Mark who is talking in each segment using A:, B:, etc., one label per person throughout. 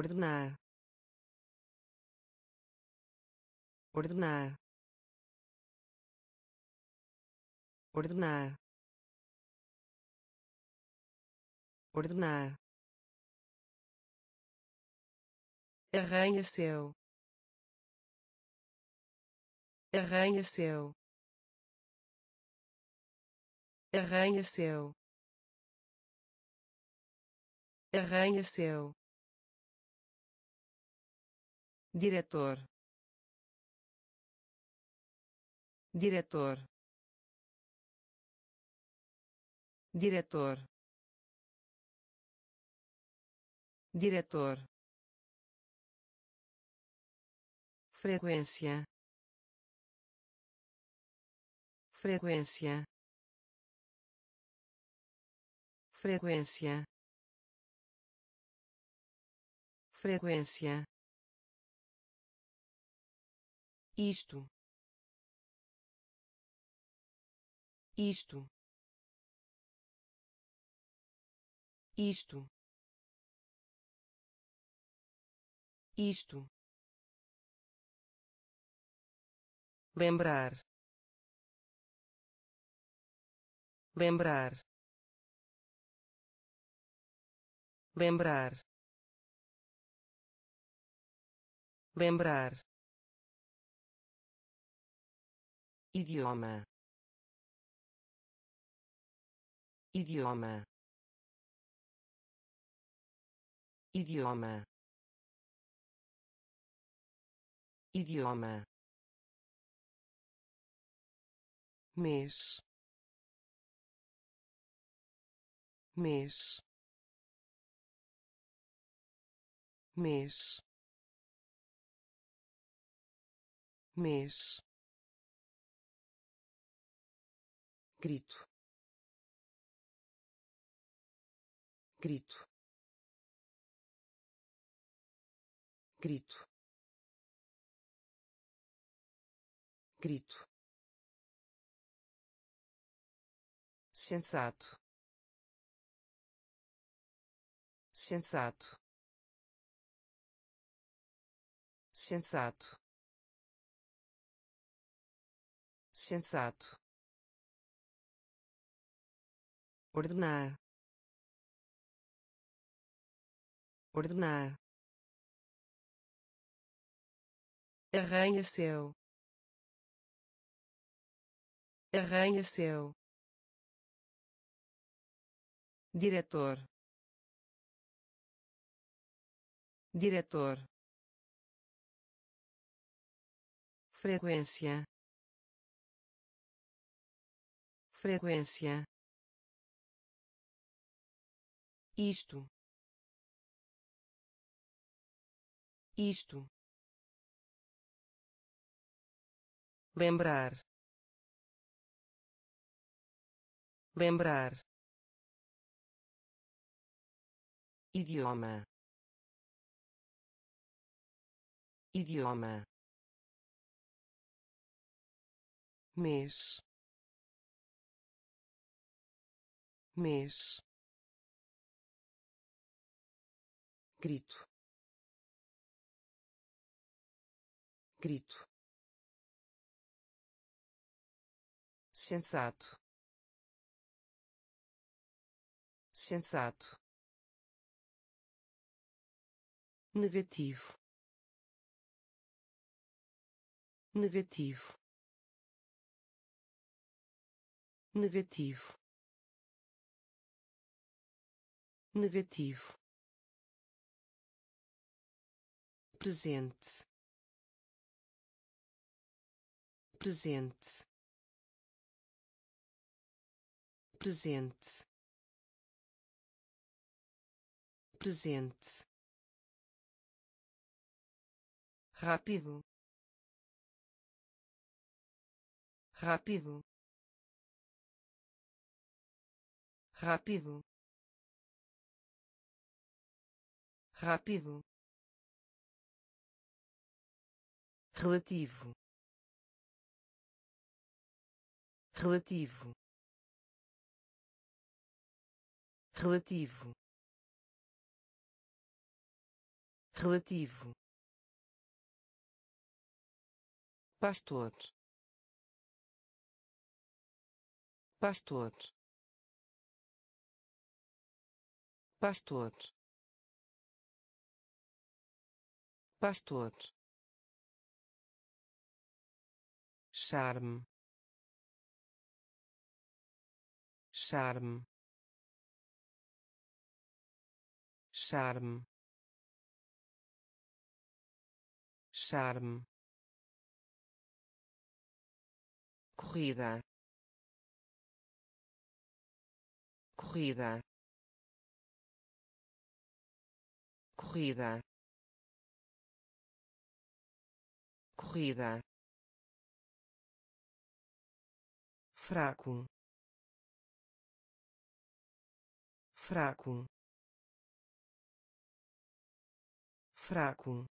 A: ordenar. Ordenar. Ordenar. Ordenar. Arranha-céu arranha-céu arranha-céu arranha-céu diretor. Diretor. Diretor. Diretor. Frequência. Frequência. Frequência. Frequência isto. Isto. Isto. Isto. Lembrar. Lembrar. Lembrar. Lembrar idioma. Idioma. Idioma. Idioma. Mês. Mês. Mês. Mês grito. Grito. Grito. Grito. Sensato. Sensato. Sensato. Sensato ordenar. Ordenar. Arranha-céu. Arranha-céu. Diretor. Diretor. Frequência. Frequência isto. Isto. Lembrar. Lembrar. Idioma. Idioma. Mês. Mês grito. Grito. Sensato. Sensato. Negativo. Negativo. Negativo. Negativo presente. Presente. Presente. Presente. Rápido. Rápido. Rápido. Rápido relativo. Relativo. Relativo. Relativo. Pastor. Pastor. Pastor. Pastor charme. Charme. Charme. Charme. Corrida. Corrida. Corrida. Corrida fraco. Fraco. Fraco.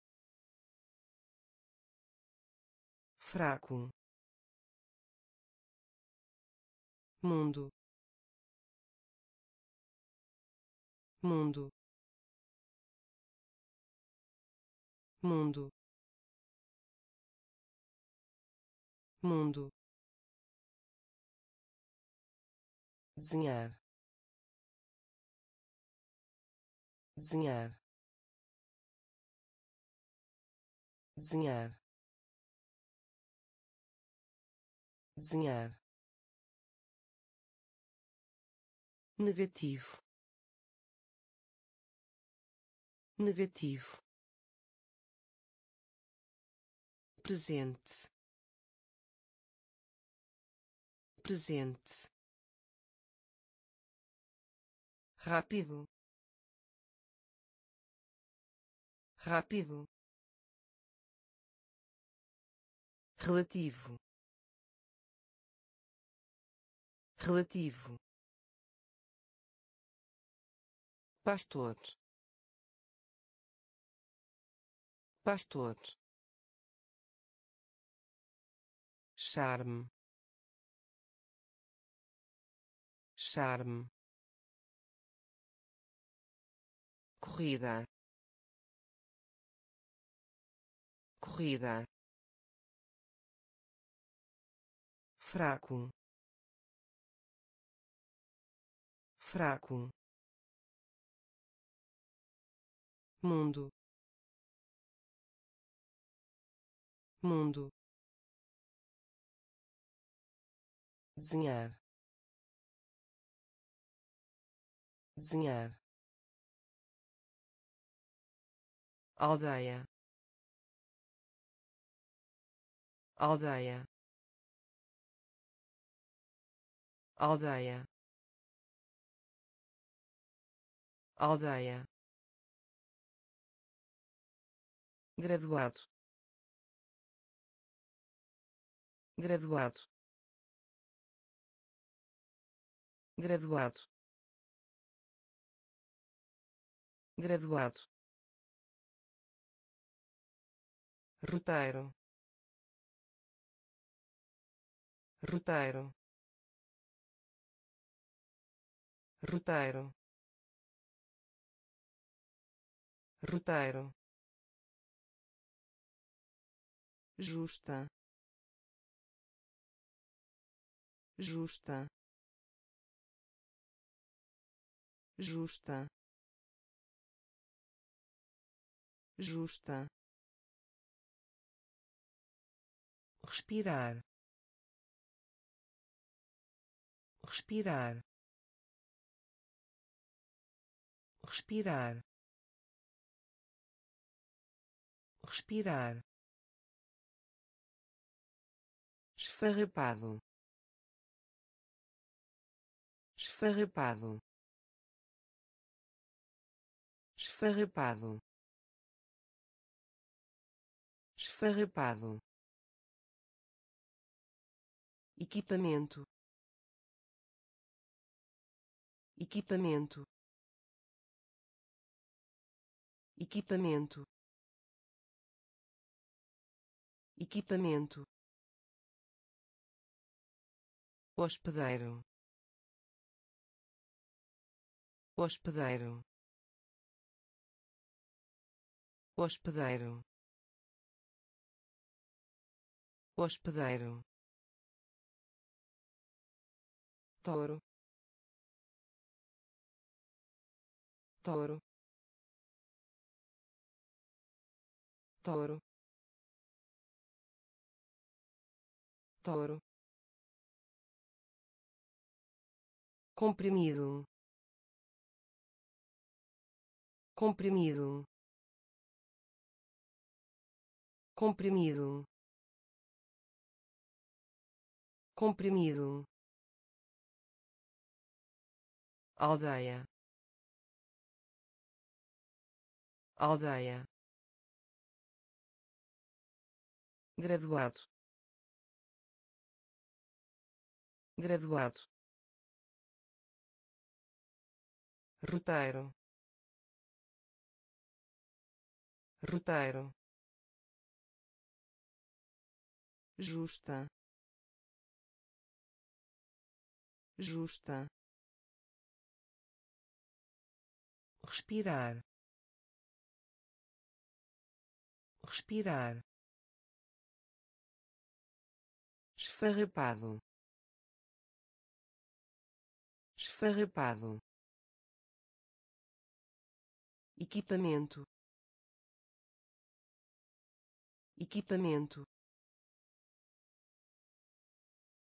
A: Fraco. Mundo. Mundo. Mundo. Mundo desenhar. Desenhar. Desenhar. Desenhar. Negativo. Negativo. Presente. Presente rápido. Rápido. Relativo. Relativo. Pastor. Pastor. Charme. Charme corrida. Corrida. Fraco. Fraco. Mundo. Mundo. Desenhar. Desenhar aldeia. Aldeia. Aldeia. Aldeia. Graduado. Graduado. Graduado. Graduado roteiro roteiro roteiro roteiro justa justa justa justa respirar. Respirar. Respirar. Respirar. Esfarrapado. Esfarrapado. Esfarrapado. Esfarrapado equipamento. Equipamento. Equipamento. Equipamento. Hospedeiro. Hospedeiro. Hospedeiro. Hospedeiro touro. Touro. Touro. Touro. Comprimido. Comprimido. Comprimido. Comprimido aldeia. Aldeia. Graduado. Graduado. Roteiro. Roteiro. Justa. Justa respirar. Respirar. Esfarrapado. Esfarrapado. Equipamento. Equipamento.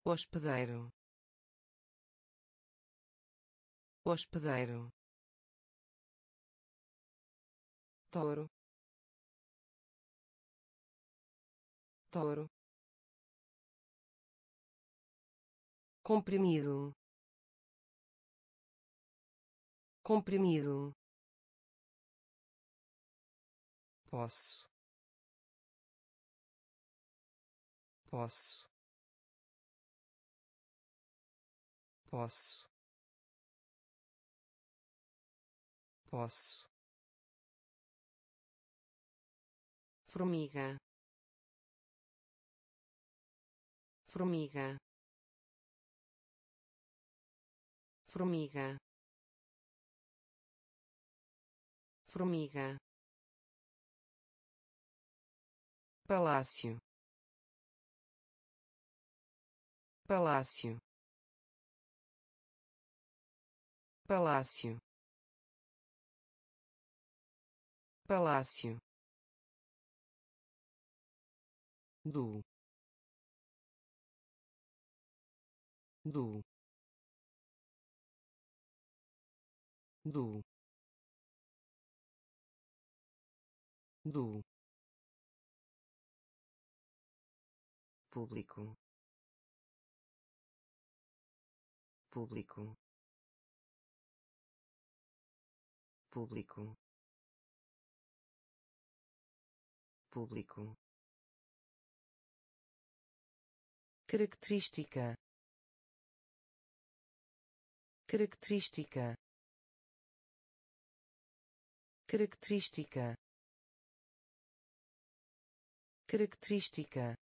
A: Hospedeiro. Hospedeiro touro. Touro. Comprimido. Comprimido. Posso posso posso posso formiga. Formiga. Formiga. Formiga. Palácio. Palácio. Palácio. Palácio do. Do. Do. Do. Público. Público. Público. Público característica. Característica. Característica. Característica.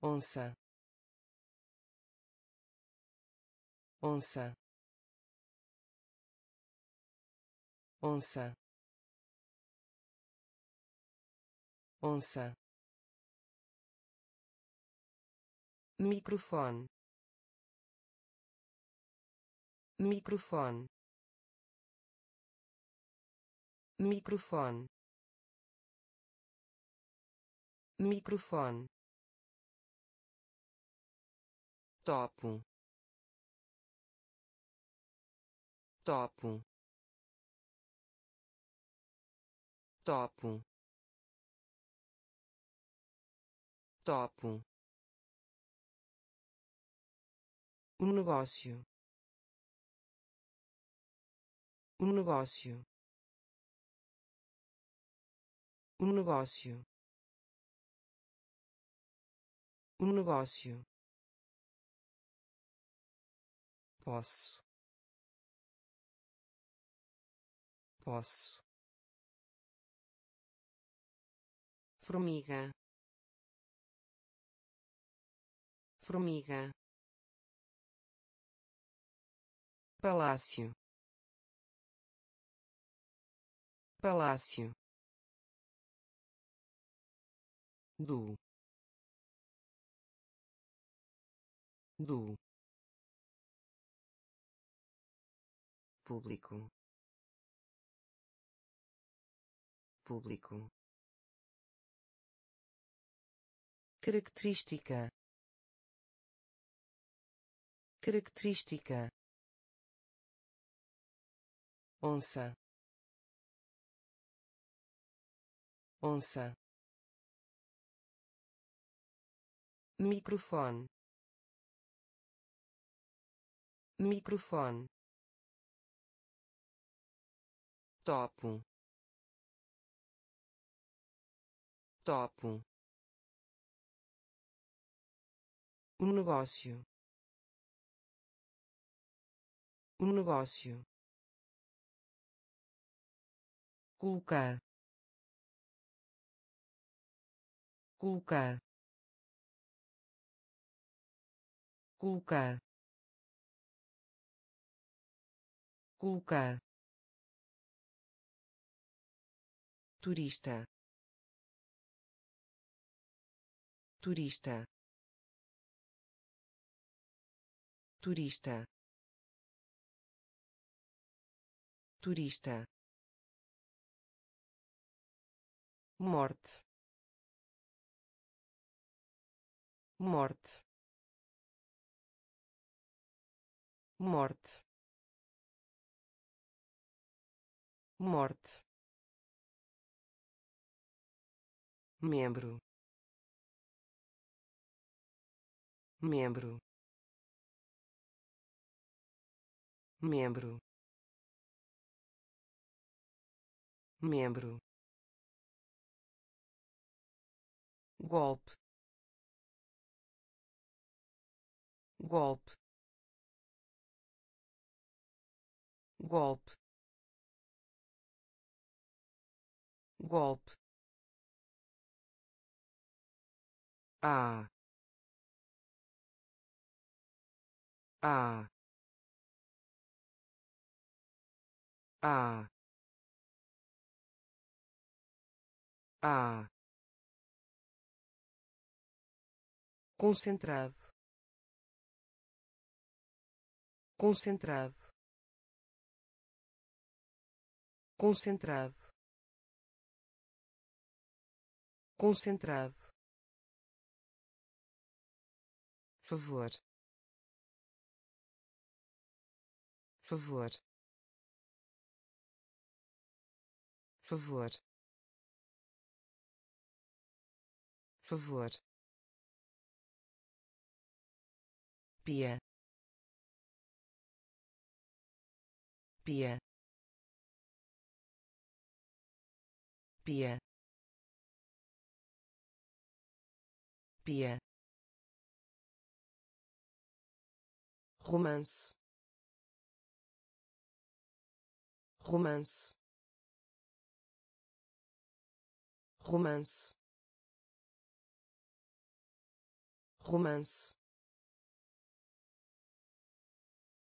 A: Onça. Onça. Onça. Onça microfone. Microfone. Microfone. Microfone. Topo. Topo. Topo. Topo um negócio. Um negócio. Um negócio. Um negócio. Posso. Posso. Formiga. Formiga palácio. Palácio. Do. Do. Público. Público. Característica. Característica onça. Onça. Microfone. Microfone. Topo. Topo. Um negócio. Um negócio colocar. Colocar. Colocar. Colocar. Turista. Turista. Turista. Turista morte. Morte. Morte. Morte. Membro. Membro. Membro. Membro golpe. Golpe. Golpe. Golpe. A. A. A. A concentrado. Concentrado. Concentrado. Concentrado. Favor. Favor. Favor. Favor pia pia pia pia romance. Romance. Romance. Romance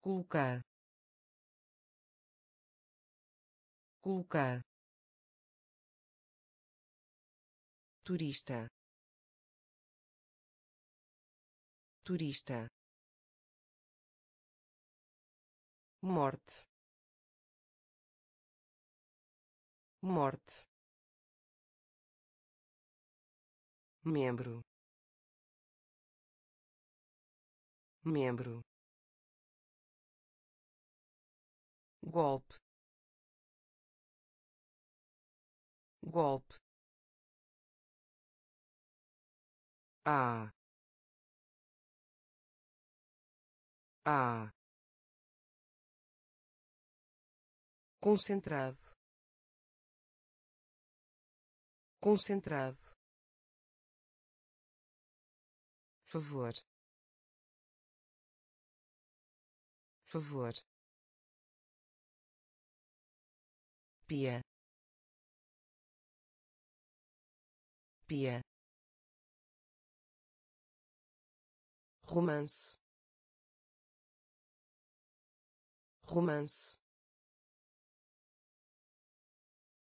A: colocar. Colocar. Turista. Turista. Morte. Morte. Membro. Membro golpe. Golpe. A. A. Concentrado. Concentrado. Favor. Favor pia. Pia. Romance. Romance.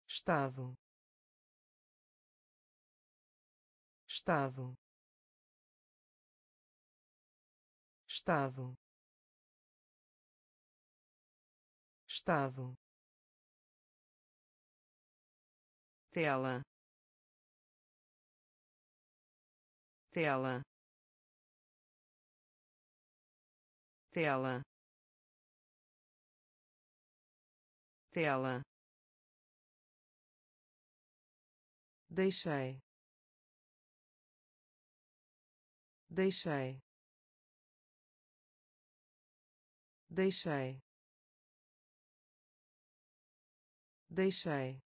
A: Estado. Estado. Estado. Estado tela. Tela. Tela. Tela. Deixei. Deixei. Deixei. Deixei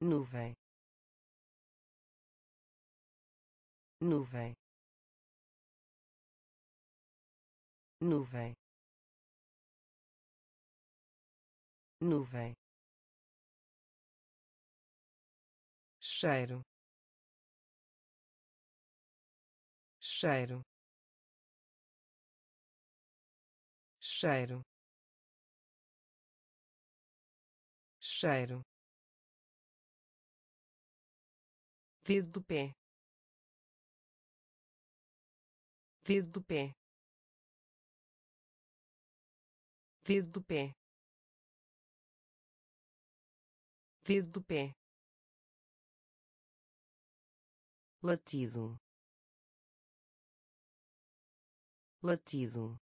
A: nuvem. Nuvem. Nuvem. Nuvem. Cheiro. Cheiro. Cheiro. Cheiro dedo do pé. Dedo do pé. Dedo do pé. Dedo do pé. Latido. Latido.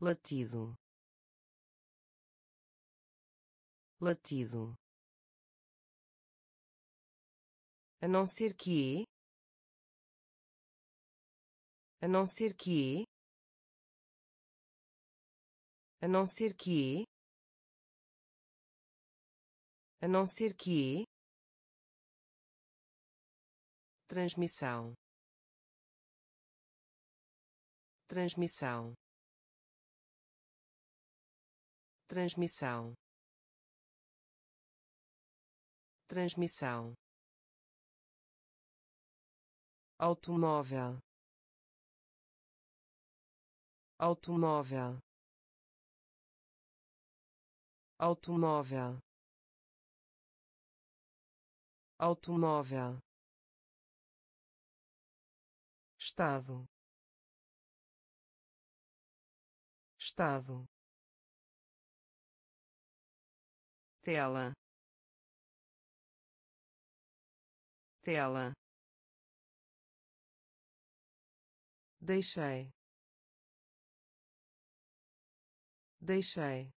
A: Latido. Latido a não ser que a não ser que a não ser que a não ser que transmissão. Transmissão. Transmissão. Transmissão automóvel. Automóvel. Automóvel. Automóvel. Estado. Estado. Tela. Tela deixei. Deixei.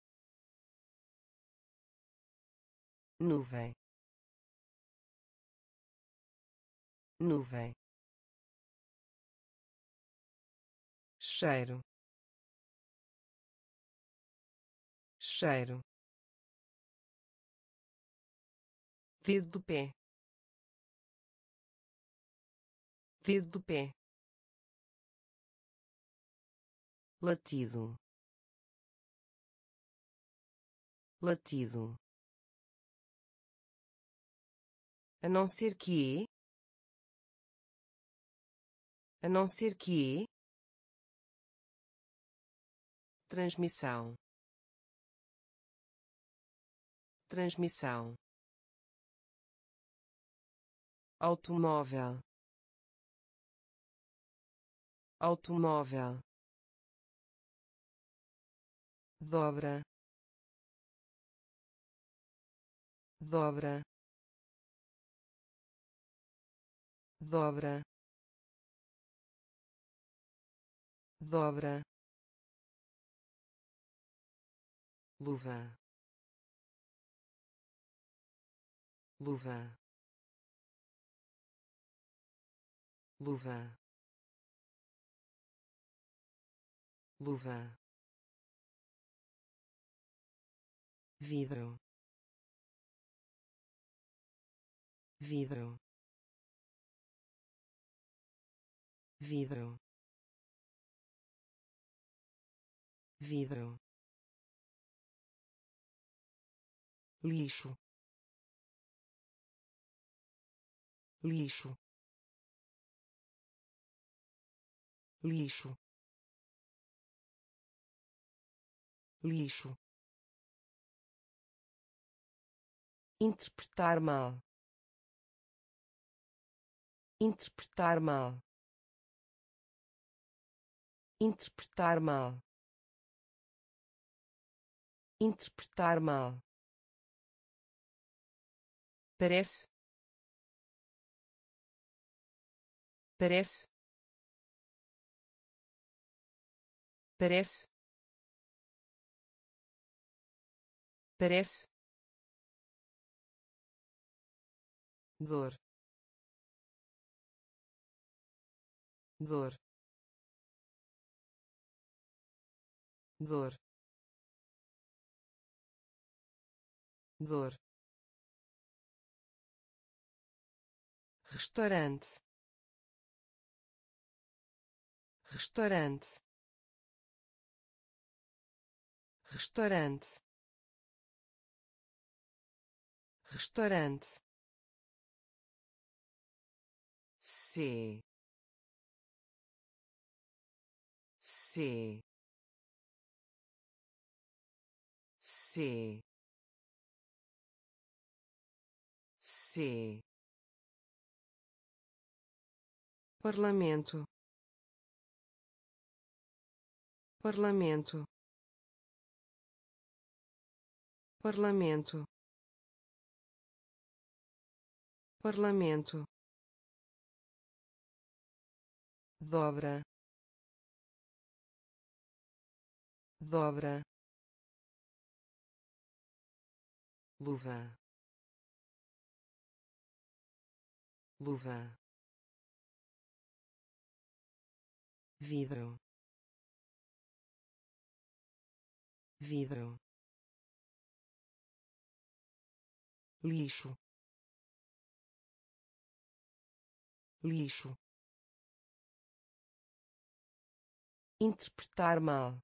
A: Nuvem. Nuvem. Cheiro. Cheiro. Dedo do pé. Dedo do pé latido. Latido. A não ser que a não ser que transmissão. Transmissão. Automóvel. Automóvel dobra dobra dobra dobra luva luva luva luva vidro. Vidro. Vidro. Vidro. Lixo. Lixo. Lixo. Lixo interpretar mal. Interpretar mal. Interpretar mal. Interpretar mal. Parece. Parece. Parece. Parece dor. Dor. Dor. Dor. Restaurante. Restaurante. Restaurante. Restaurante C C C C Parlamento. Parlamento. Parlamento. Parlamento dobra dobra luva luva vidro vidro lixo lixo interpretar mal.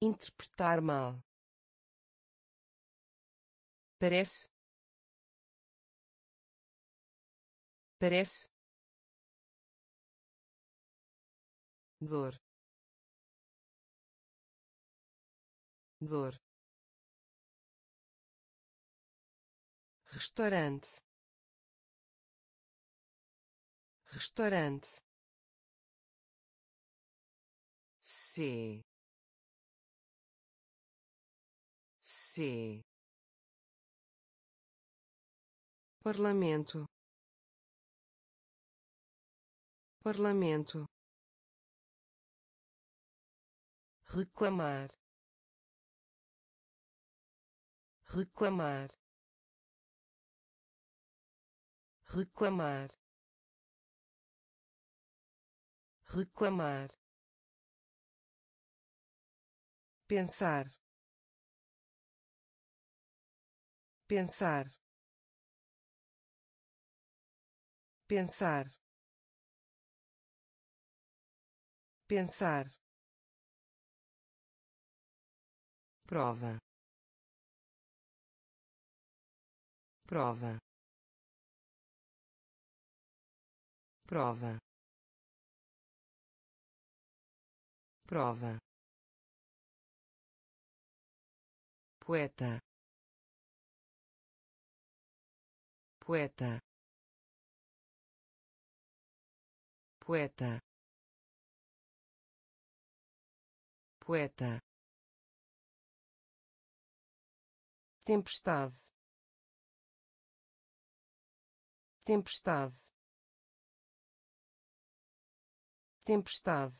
A: Interpretar mal. Parece. Parece. Dor. Dor. Restaurante. Restaurante C C Parlamento. Parlamento. Reclamar. Reclamar. Reclamar. Reclamar pensar. Pensar. Pensar. Pensar. Prova. Prova. Prova. Prova poeta. Poeta. Poeta. Poeta. Tempestade. Tempestade. Tempestade.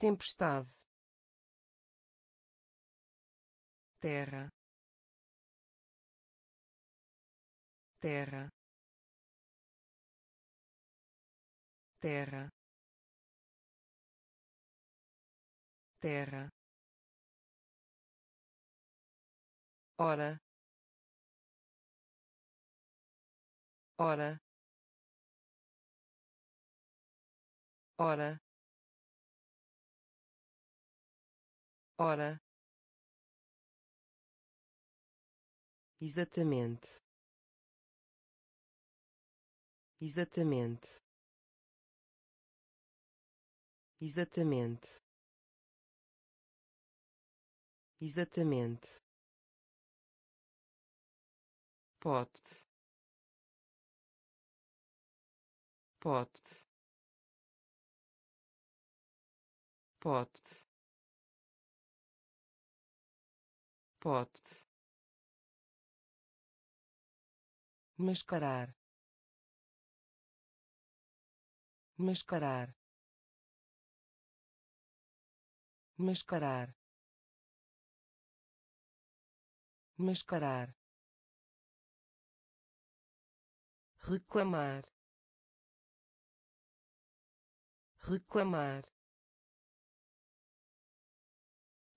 A: Tempestade terra. Terra. Terra. Terra. Hora. Hora. Hora. Hora exatamente. Exatamente. Exatamente. Exatamente. Pote. Pote. Pote. Pote mascarar mascarar mascarar mascarar reclamar reclamar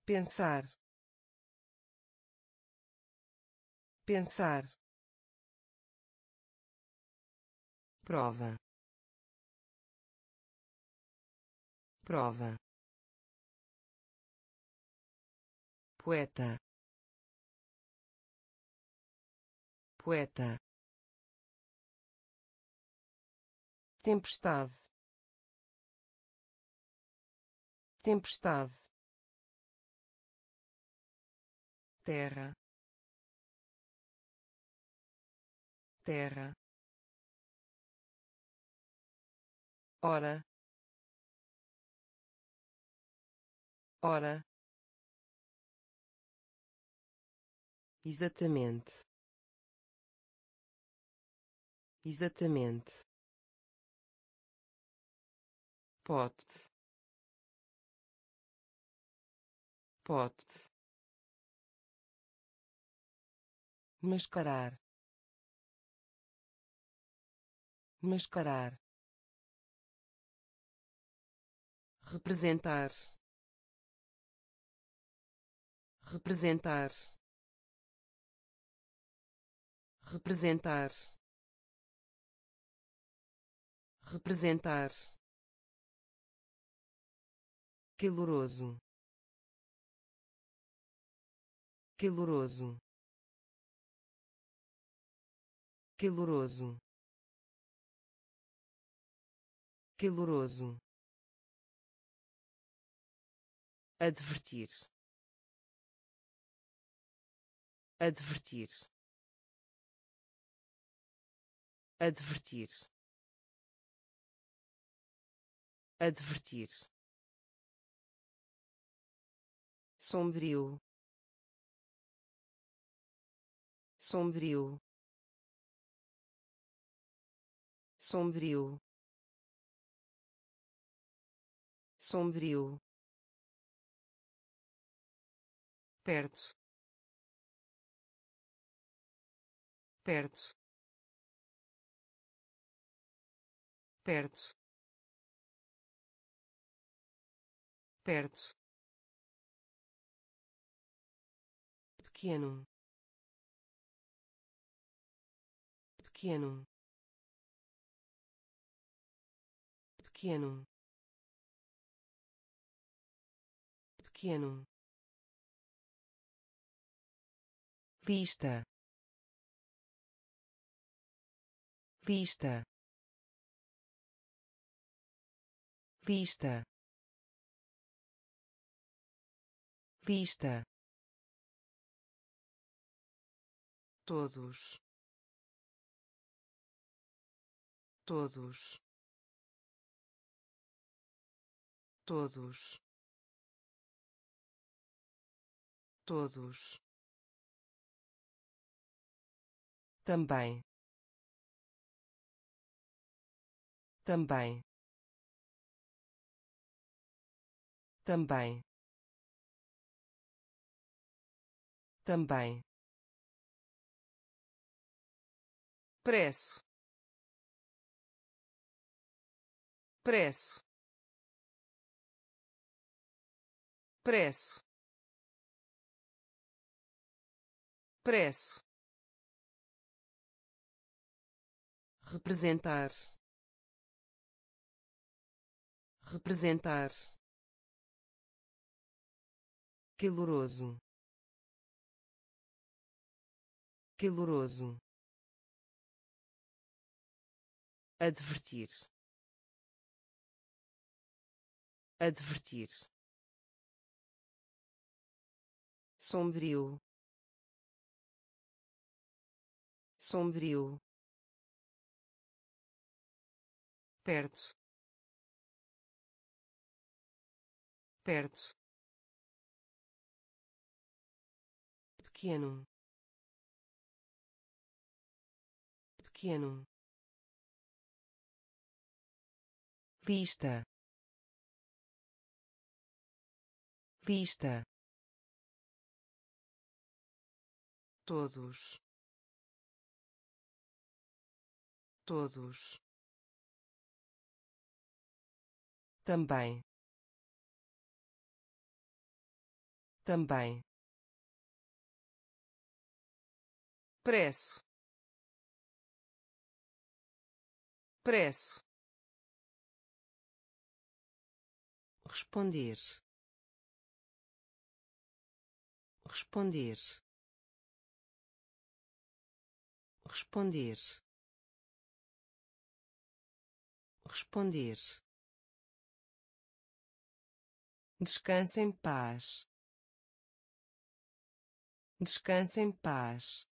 A: pensar pensar prova. Prova. Poeta. Poeta. Tempestade. Tempestade. Terra. Terra hora hora exatamente. Exatamente. Pote. Pote. Mascarar. Mascarar representar representar representar representar. Caloroso. Caloroso. Caloroso. Caloroso advertir. Advertir. Advertir. Advertir. Sombrio. Sombrio. Sombrio. Sombrio perto. Perto. Perto. Perto. Pequeno. Pequeno. Pequeno. Pequeno lista lista lista lista todos. Todos. Todos. Todos também. Também. Também. Também. Preço. Preço. Preço. Preço representar representar caloroso caloroso advertir advertir sombrio sombrio perto. Perto. Pequeno. Pequeno. Lista. Lista. Todos. Todos também. Também. Preço. Preço. Responder. Responder. Responder. Responder descanse em paz. Descanse em paz.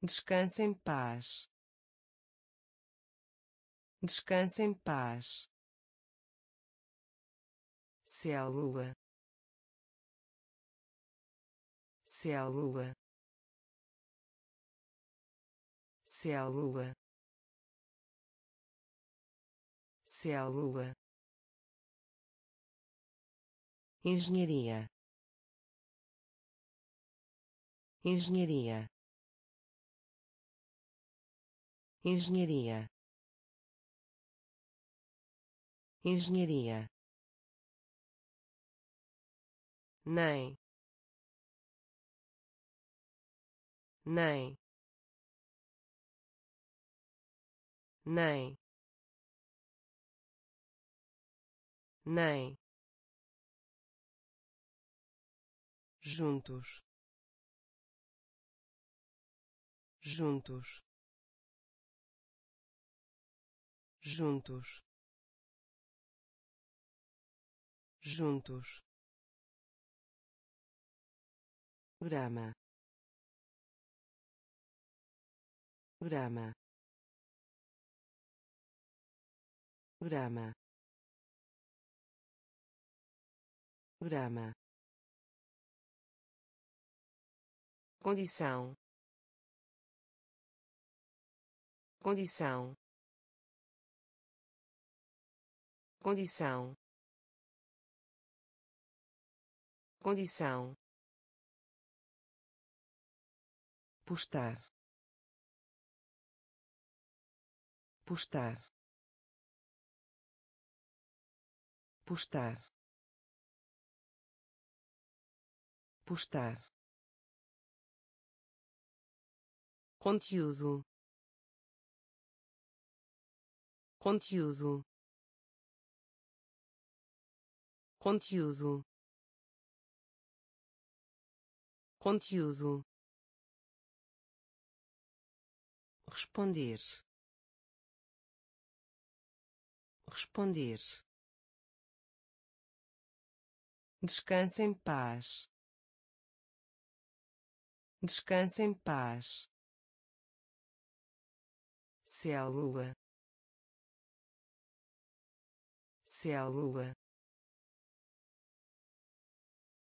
A: Descanse em paz. Descanse em paz. Célula. Célula. Célula. Célula engenharia. Engenharia. Engenharia. Engenharia. Nem. Nem. Nem. Nem juntos. Juntos. Juntos. Juntos. Grama. Grama. Grama. Grama condição. Condição. Condição. Condição. Postar. Postar. Postar. Postar conteúdo. Conteúdo. Conteúdo. Conteúdo. Responder. Responder. Descanse em paz. Descanse em paz célula. Célula.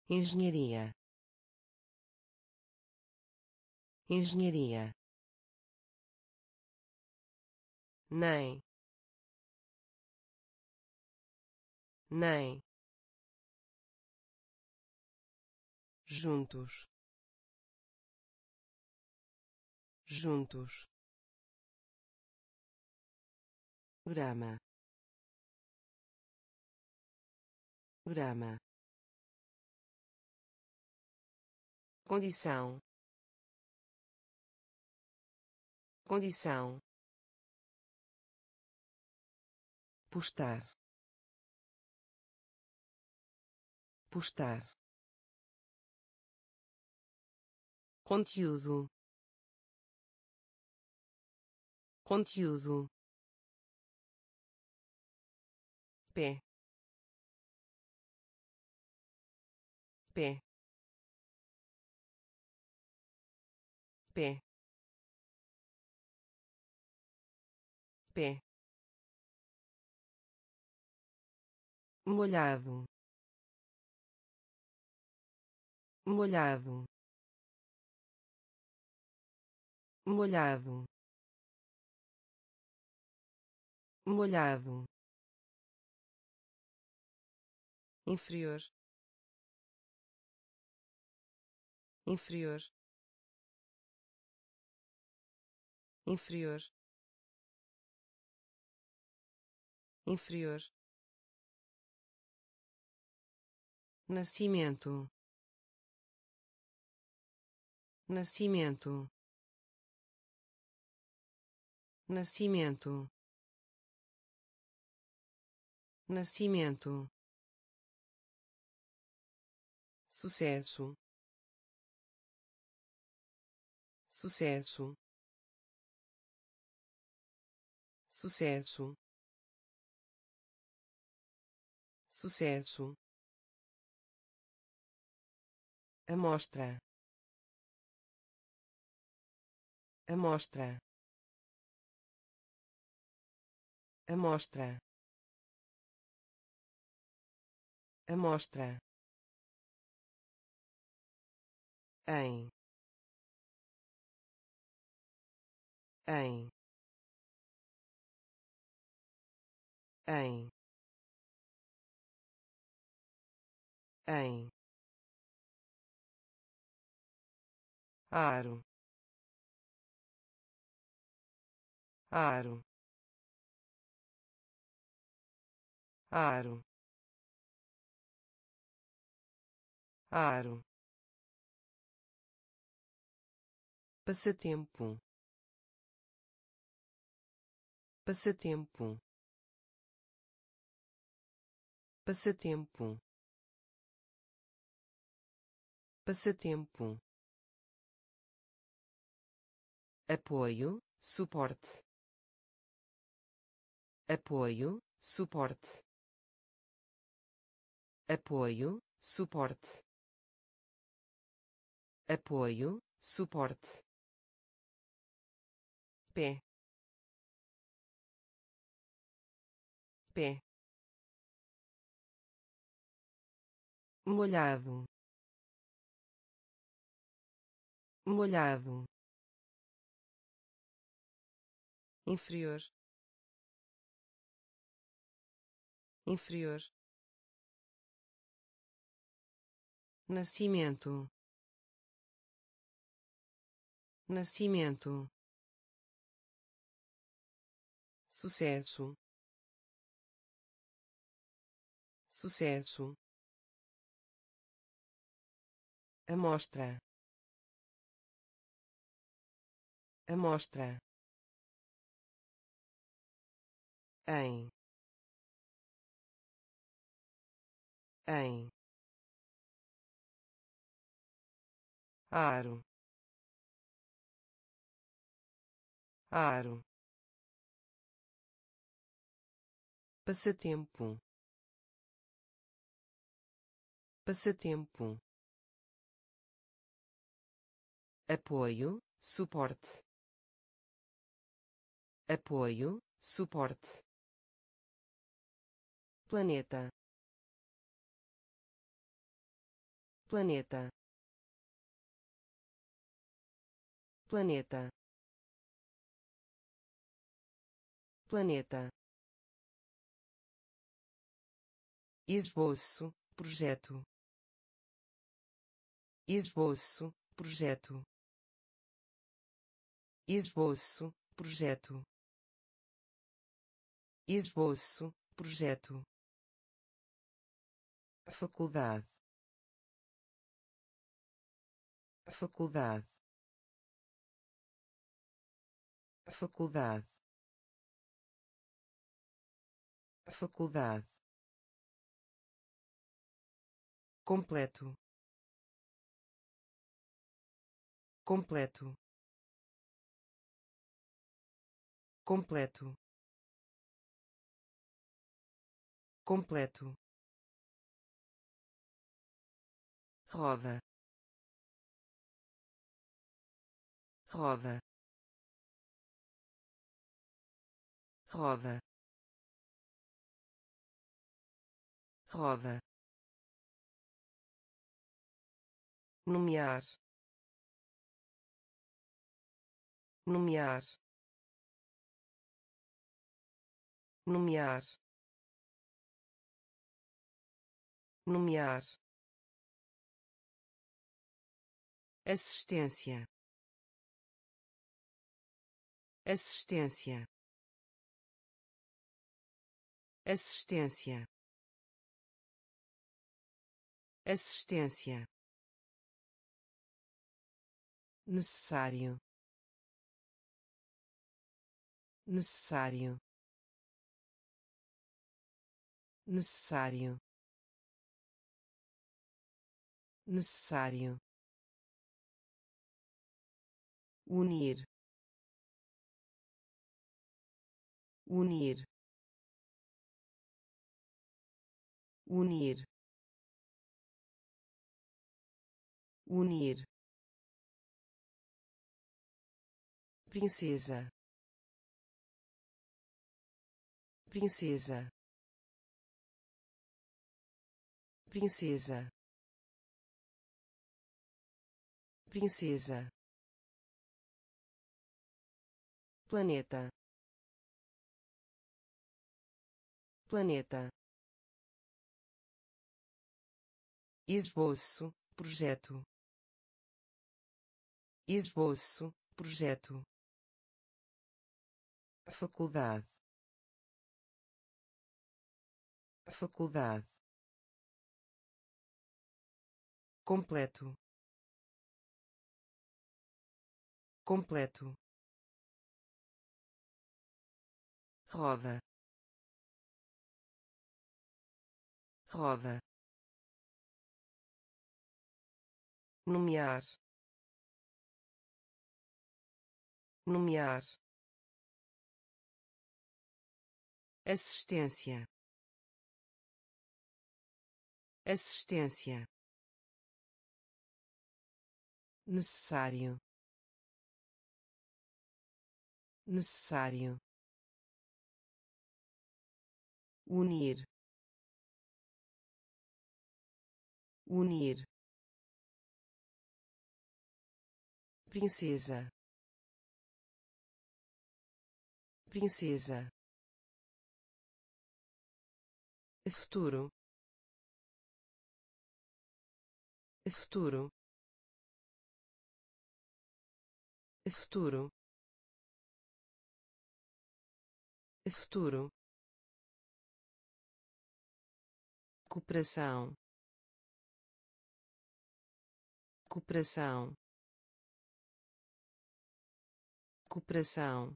A: Engenharia. Engenharia. Nem. Nem. Juntos. Juntos grama grama condição. Condição. Postar. Postar. Conteúdo. Conteúdo pé pé pé pé molhado. Molhado. Molhado. Molhado inferior. Inferior. Inferior. Inferior. Nascimento. Nascimento. Nascimento. Nascimento sucesso. Sucesso. Sucesso. Sucesso. Amostra. Amostra. Amostra. Amostra em. Em. Em. Em. Aro. Aro. Aro. Aro passatempo. Passatempo. Passatempo. Passatempo. Apoio suporte. Apoio suporte. Apoio suporte. Apoio suporte pé pé molhado. Molhado. Inferior. Inferior. Nascimento. Nascimento sucesso. Sucesso. Amostra. Amostra. Em. Em. Aro. Aro passatempo. Passatempo. Apoio suporte. Apoio suporte. Planeta. Planeta. Planeta. Planeta esboço projeto. Esboço projeto. Esboço projeto. Esboço projeto. Faculdade. Faculdade. Faculdade. Faculdade completo. Completo. Completo. Completo. Roda. Roda. Roda. Roda nomear. Nomear. Nomear. Nomear. Assistência. Assistência. Assistência. Assistência necessário. Necessário. Necessário. Necessário. Unir. Unir. Unir. Unir princesa. Princesa. Princesa. Princesa. Planeta. Planeta. Esboço projeto. Esboço projeto faculdade. Faculdade. Completo. Completo. Roda. Roda. Nomear. Nomear assistência. Assistência. Necessário. Necessário. Unir. Unir. Princesa. Princesa futuro. Futuro. Futuro. Futuro. Cooperação. Cooperação. Cooperação.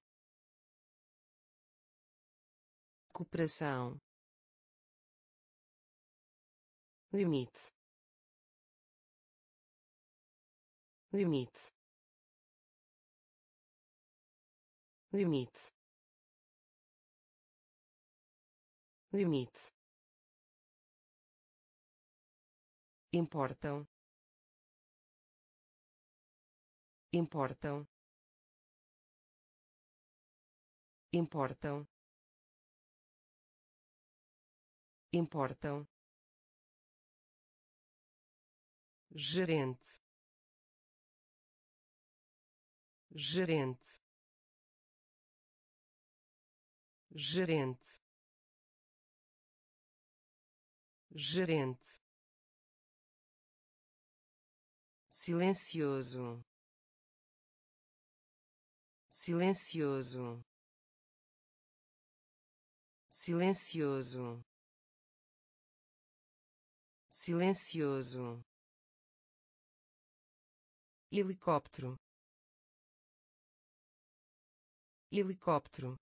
A: Cooperação limite. Limite. Limite. Limite. Importam. Importam. Importam. Importam gerente. Gerente. Gerente. Gerente. Silencioso. Silencioso. Silencioso. Silencioso helicóptero. Helicóptero.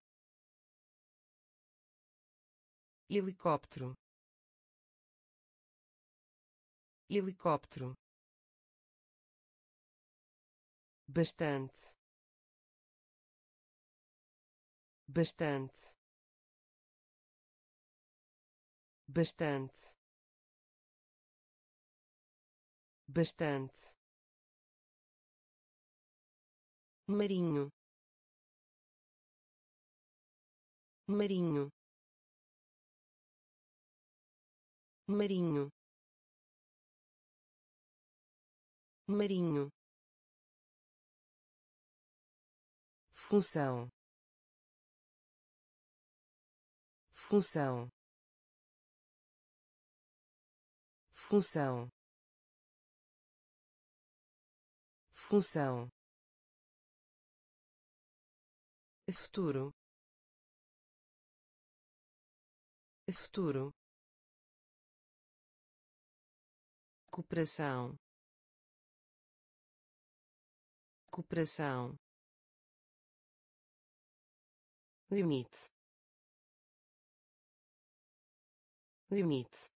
A: Helicóptero. Helicóptero. Bastante. Bastante. Bastante. Bastante marinho. Marinho. Marinho. Marinho. Função. Função. Função. Função futuro. Futuro. Cooperação. Cooperação. Limite. Limite.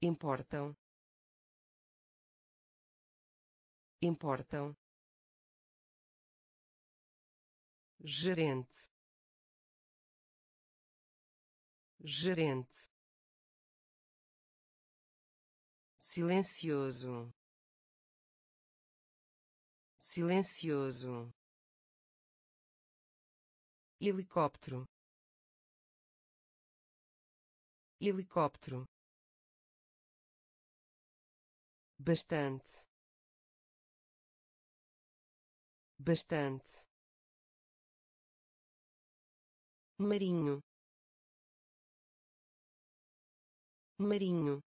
A: Importam. Importam gerente. Gerente. Silencioso. Silencioso. Helicóptero. Helicóptero. Bastante. Bastante marinho. Marinho.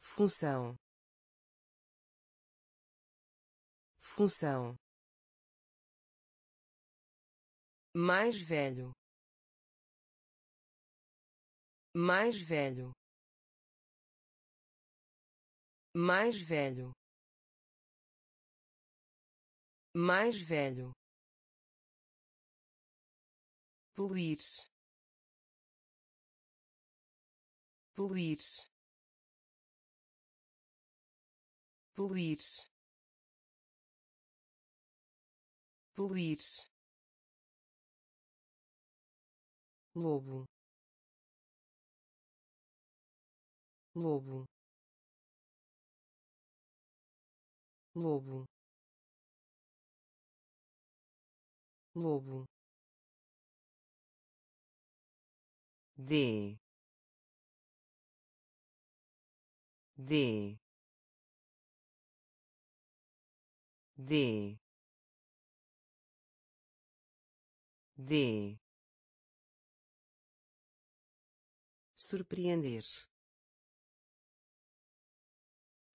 A: Função. Função. Mais velho. Mais velho. Mais velho. Mais velho poluir. Poluir. Poluir. Poluir. Lobo. Lobo. Lobo. Lobo de de de de. Surpreender.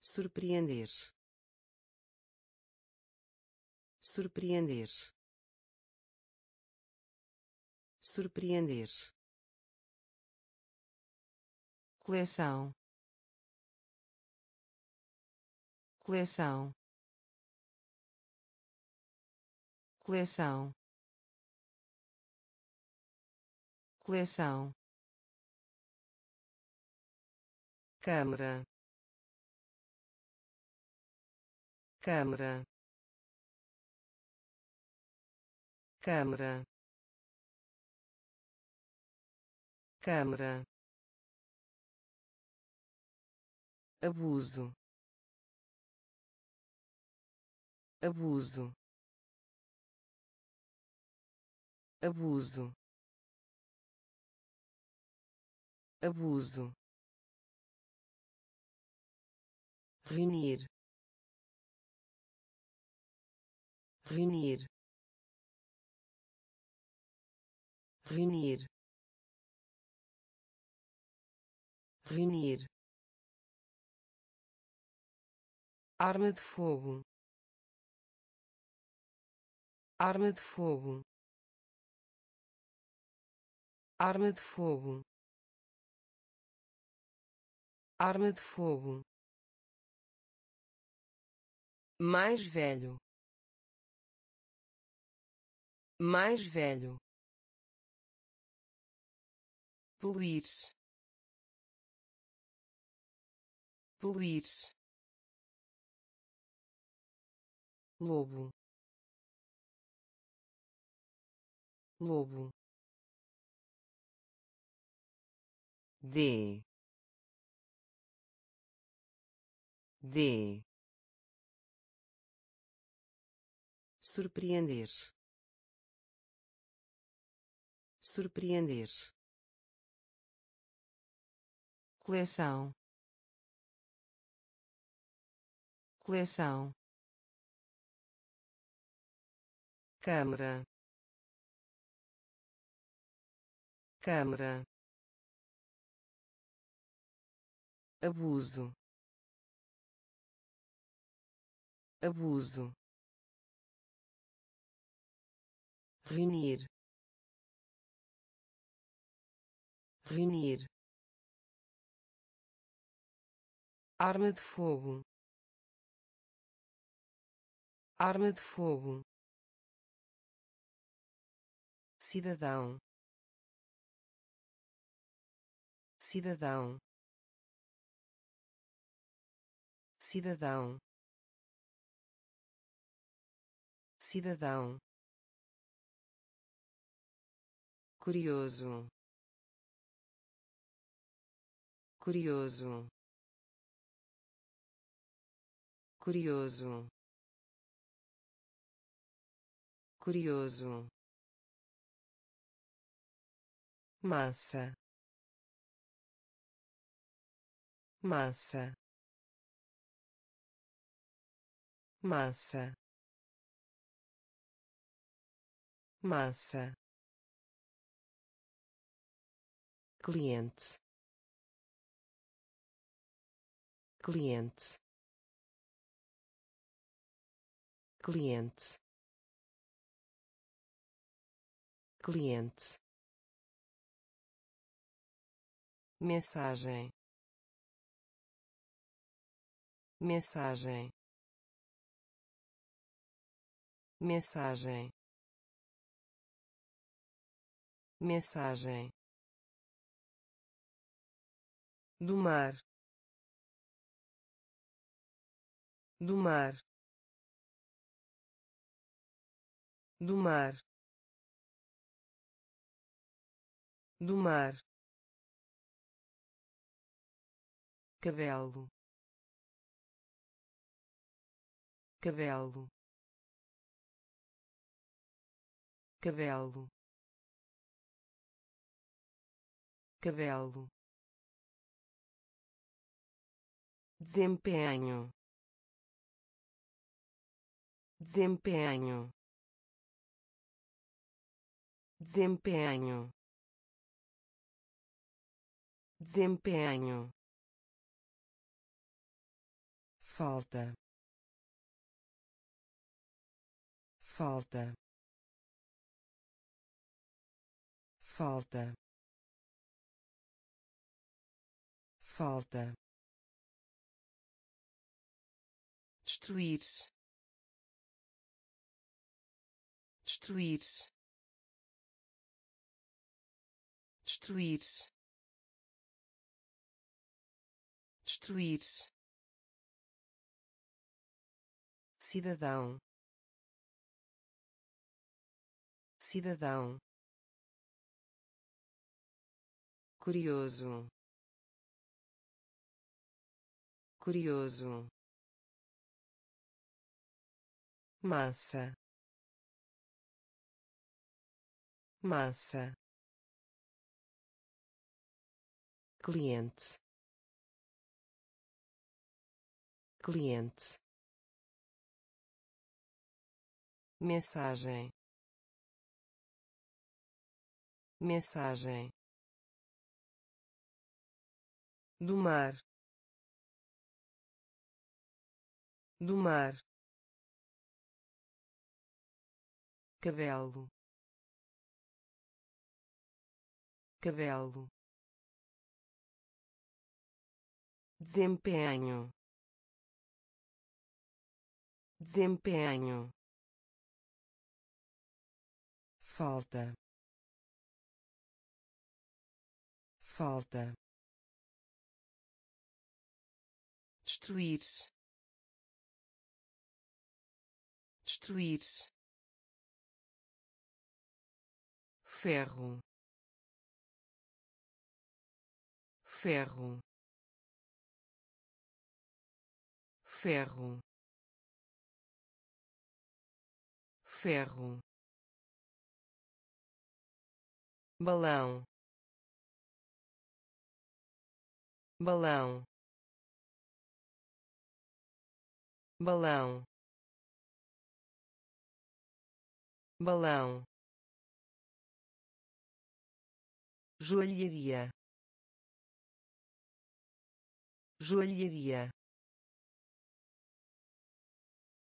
A: Surpreender. Surpreender. Surpreender coleção. Coleção. Coleção. Coleção. Câmara. Câmara. Câmara. Câmara abuso. Abuso. Abuso. Abuso. Reunir. Reunir. Reunir. Reunir arma de fogo. Arma de fogo. Arma de fogo. Arma de fogo. Mais velho. Mais velho. Poluir poluir lobo. Lobo. De de surpreender. Surpreender. Coleção. Coleção câmara. Câmara. Abuso. Abuso. Reunir. Reunir. Arma de fogo. Arma de fogo cidadão. Cidadão. Cidadão. Cidadão. Curioso. Curioso. Curioso. Curioso massa. Massa. Massa. Massa. Cliente. Cliente. Cliente. Cliente mensagem. Mensagem. Mensagem. Mensagem. Do mar. Do mar. Do mar. Do mar cabelo. Cabelo. Cabelo. Cabelo. Desempenho. Desempenho. Desempenho. Desempenho falta. Falta. Falta. Falta. Destruir destruir destruir destruir cidadão. Cidadão. Curioso. Curioso. Massa. Massa. Cliente. Cliente mensagem. Mensagem. Do mar. Do mar. Cabelo. Cabelo. Desempenho. Desempenho falta. Falta. Destruir destruir ferro. Ferro. Ferro. Ferro balão balão balão balão. Joalheria joalheria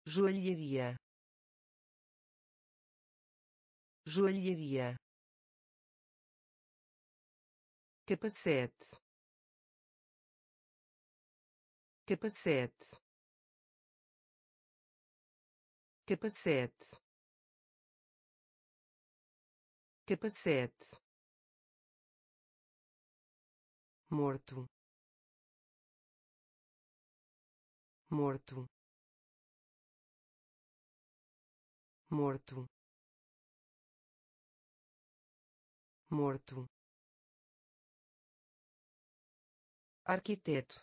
A: joalheria joalheria capacete. Capacete. Capacete. Capacete. Morto. Morto. Morto. Morto arquiteto.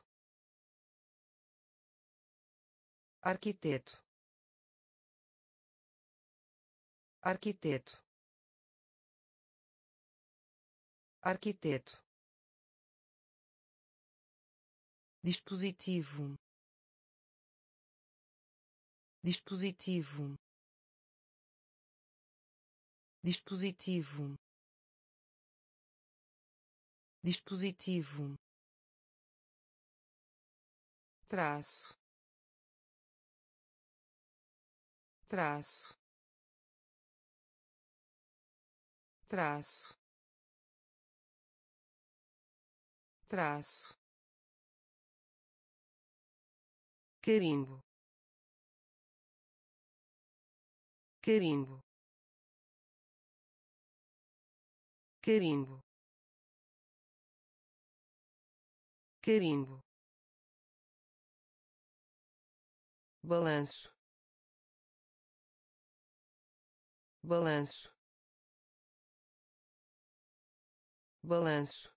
A: Arquiteto. Arquiteto. Arquiteto. Dispositivo. Dispositivo. Dispositivo. Dispositivo traço. Traço. Traço. Traço. Carimbo. Carimbo. Carimbo. Carimbo balanço. Balanço. Balanço.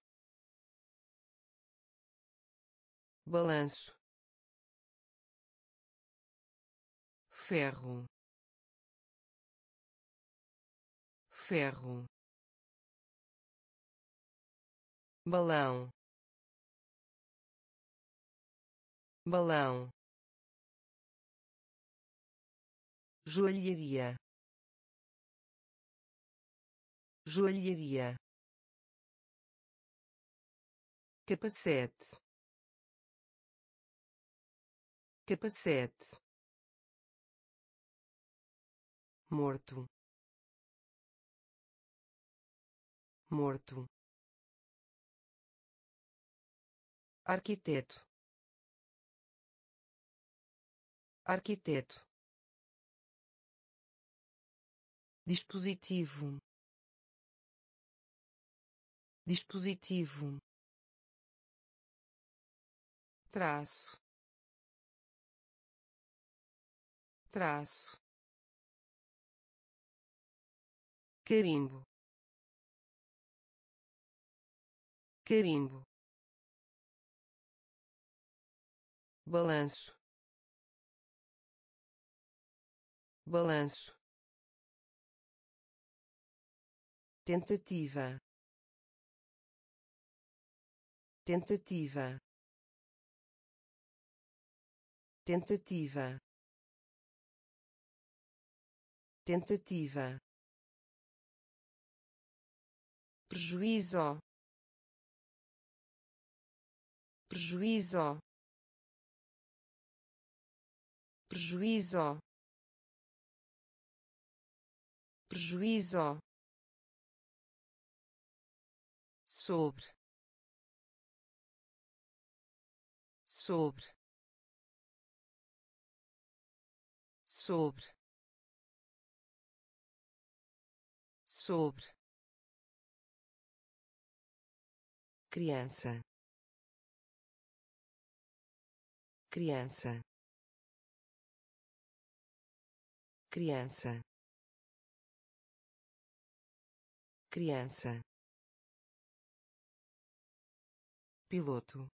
A: Balanço. Ferro. Ferro. Balão. Balão joalheria. Joalheria. Capacete. Capacete. Morto. Morto. Arquiteto. Arquiteto dispositivo. Dispositivo. Traço. Traço. Carimbo. Carimbo. Balanço. Balanço tentativa. Tentativa. Tentativa. Tentativa. Prejuízo. Prejuízo. Prejuízo. Prejuízo sobre. Sobre. Sobre. Sobre. Criança. Criança. Criança. Criança piloto.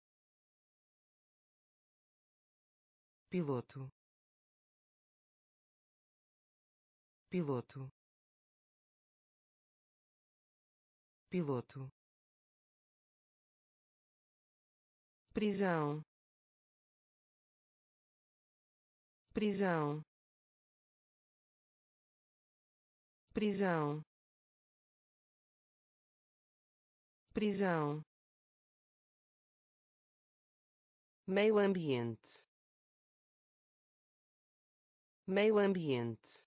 A: Piloto. Piloto. Piloto. Prisão. Prisão. Prisão. Prisão meio ambiente. Meio ambiente.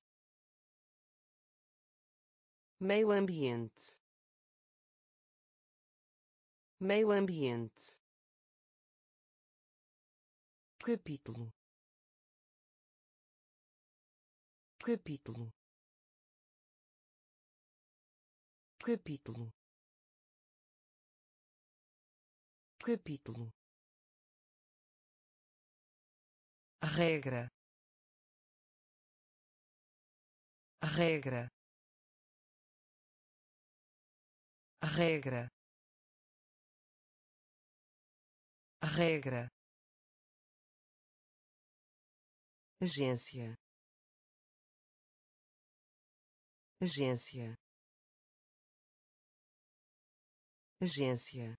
A: Meio ambiente. Meio ambiente. Capítulo. Capítulo. Capítulo. Capítulo regra regra regra regra. Agência. Agência. Agência.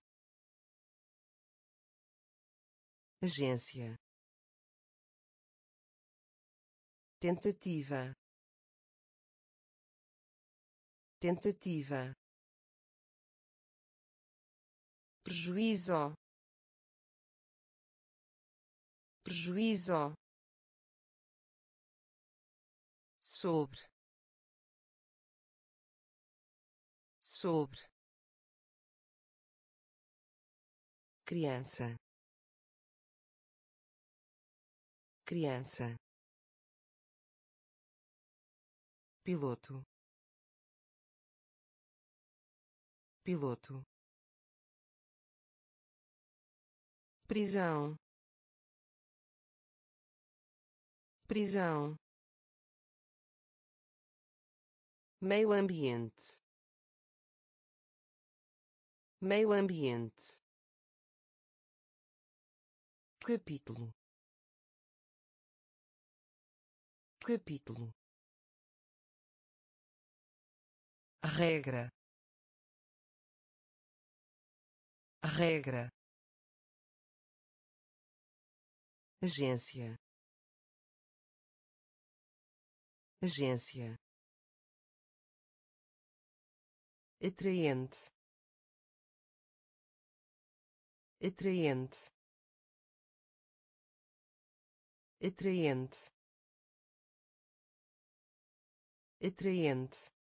A: Agência tentativa. Tentativa. Prejuízo. Prejuízo. Sobre. Sobre. Criança. Criança piloto. Piloto. Prisão. Prisão. Meio ambiente. Meio ambiente. Capítulo. Capítulo regra regra agência agência atraente atraente atraente atraente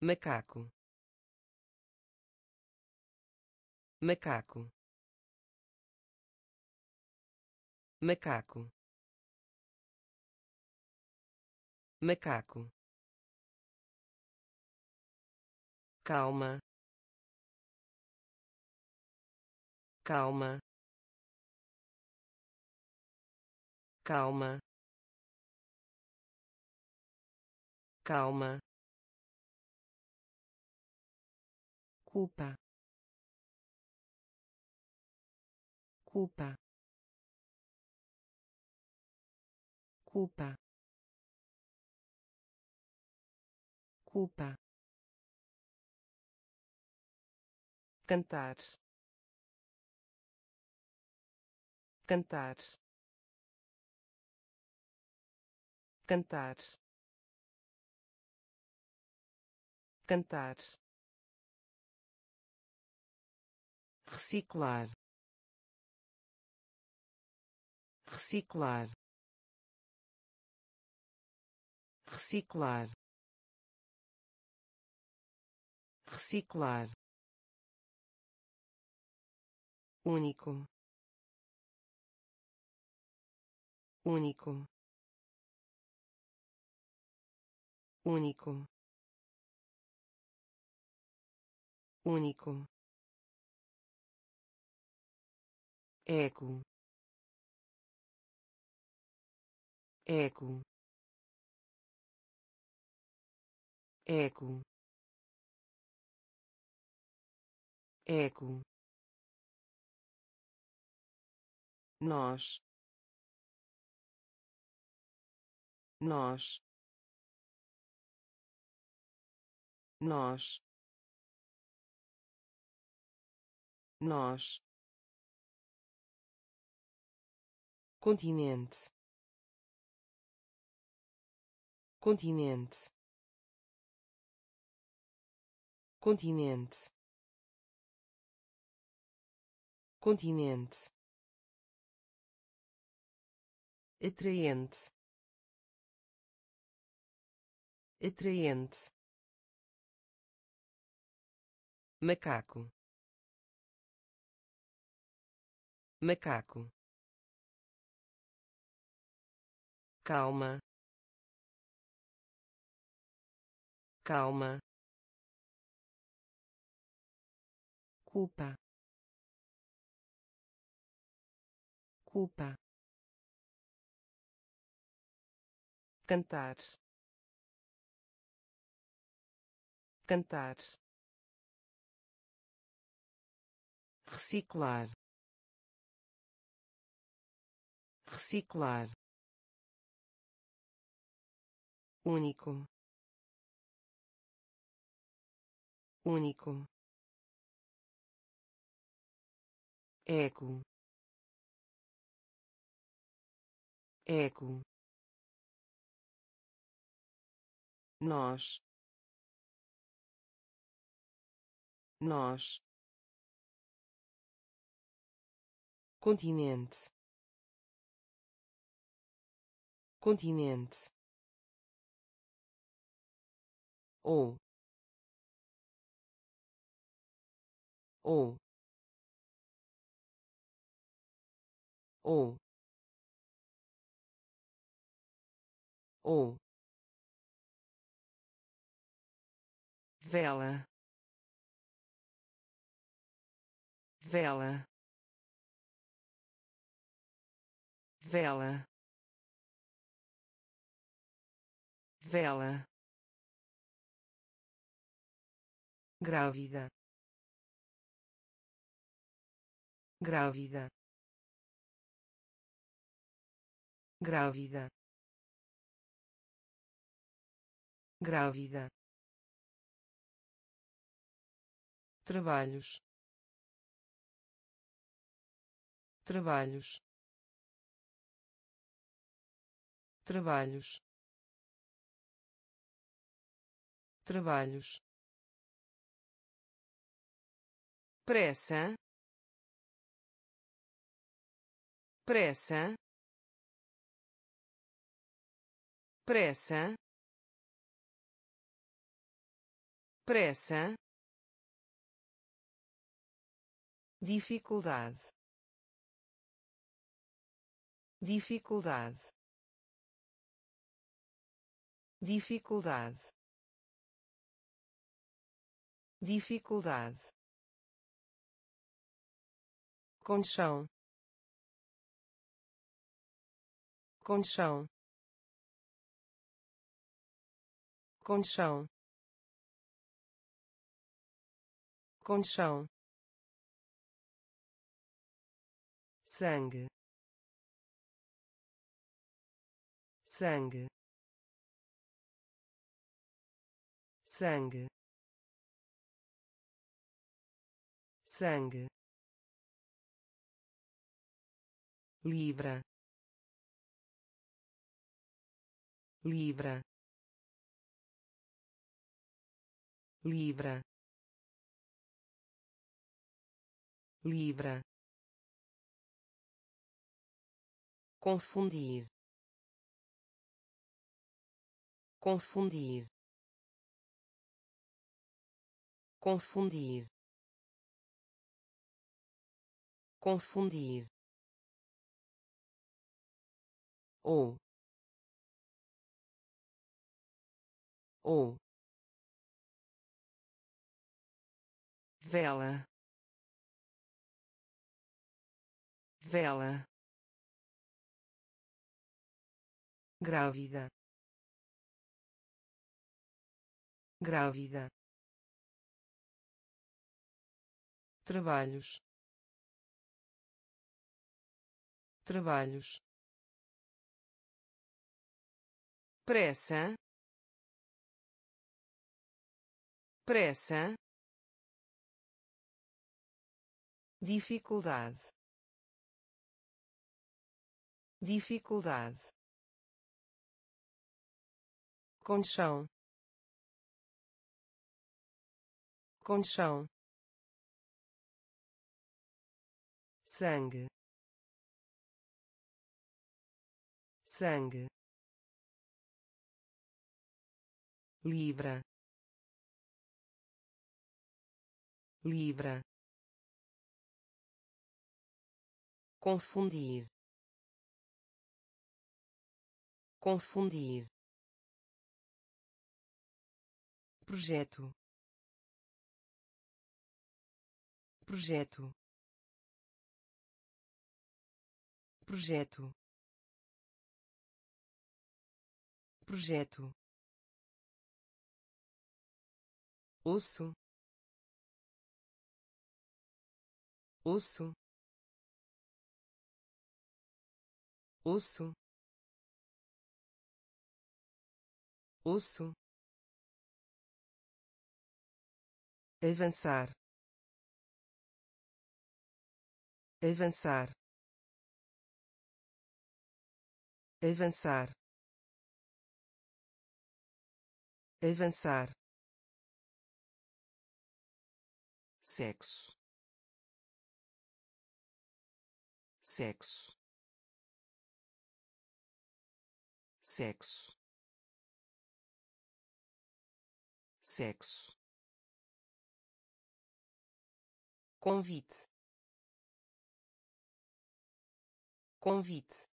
A: macaco. Macaco. Macaco. Macaco. Calma. Calma. Calma. Calma culpa. Culpa. Culpa. Culpa. Cantar. Cantar. Cantar. Cantar reciclar. Reciclar. Reciclar. Reciclar. Único. Único. Único. Único eco eco eco eco nós. Nós. Nós. Nós continente. Continente. Continente. Continente. Atraente. Atraente. Macaco. Macaco calma. Calma. Culpa. Culpa. Cantar. Cantar. Reciclar. Reciclar único. Único. Eco eco nós. Nós. Continente. Continente ou ou ou ou vela. Vela. Vela. Vela grávida. Grávida. Grávida. Grávida. Trabalhos. Trabalhos. Trabalhos. Trabalhos pressa. Pressa. Pressa. Pressa. Dificuldade. Dificuldade. Dificuldade. Dificuldade conchão conchão conchão conchão sangue. Sangue. Sangue. Sangue libra. Libra. Libra. Libra. Confundir. Confundir. Confundir. Confundir ou ou vela. Vela. Grávida. Grávida. Trabalhos. Trabalhos pressa. Pressa. Dificuldade. Dificuldade. Conchão conchão sangue. Sangue libra. Libra. Confundir. Confundir. Projeto. Projeto. Projeto. Projeto osso. Osso. Osso. Osso. Avançar. Avançar. Avançar. Avançar sexo. Sexo. Sexo. Sexo. Convite. Convite.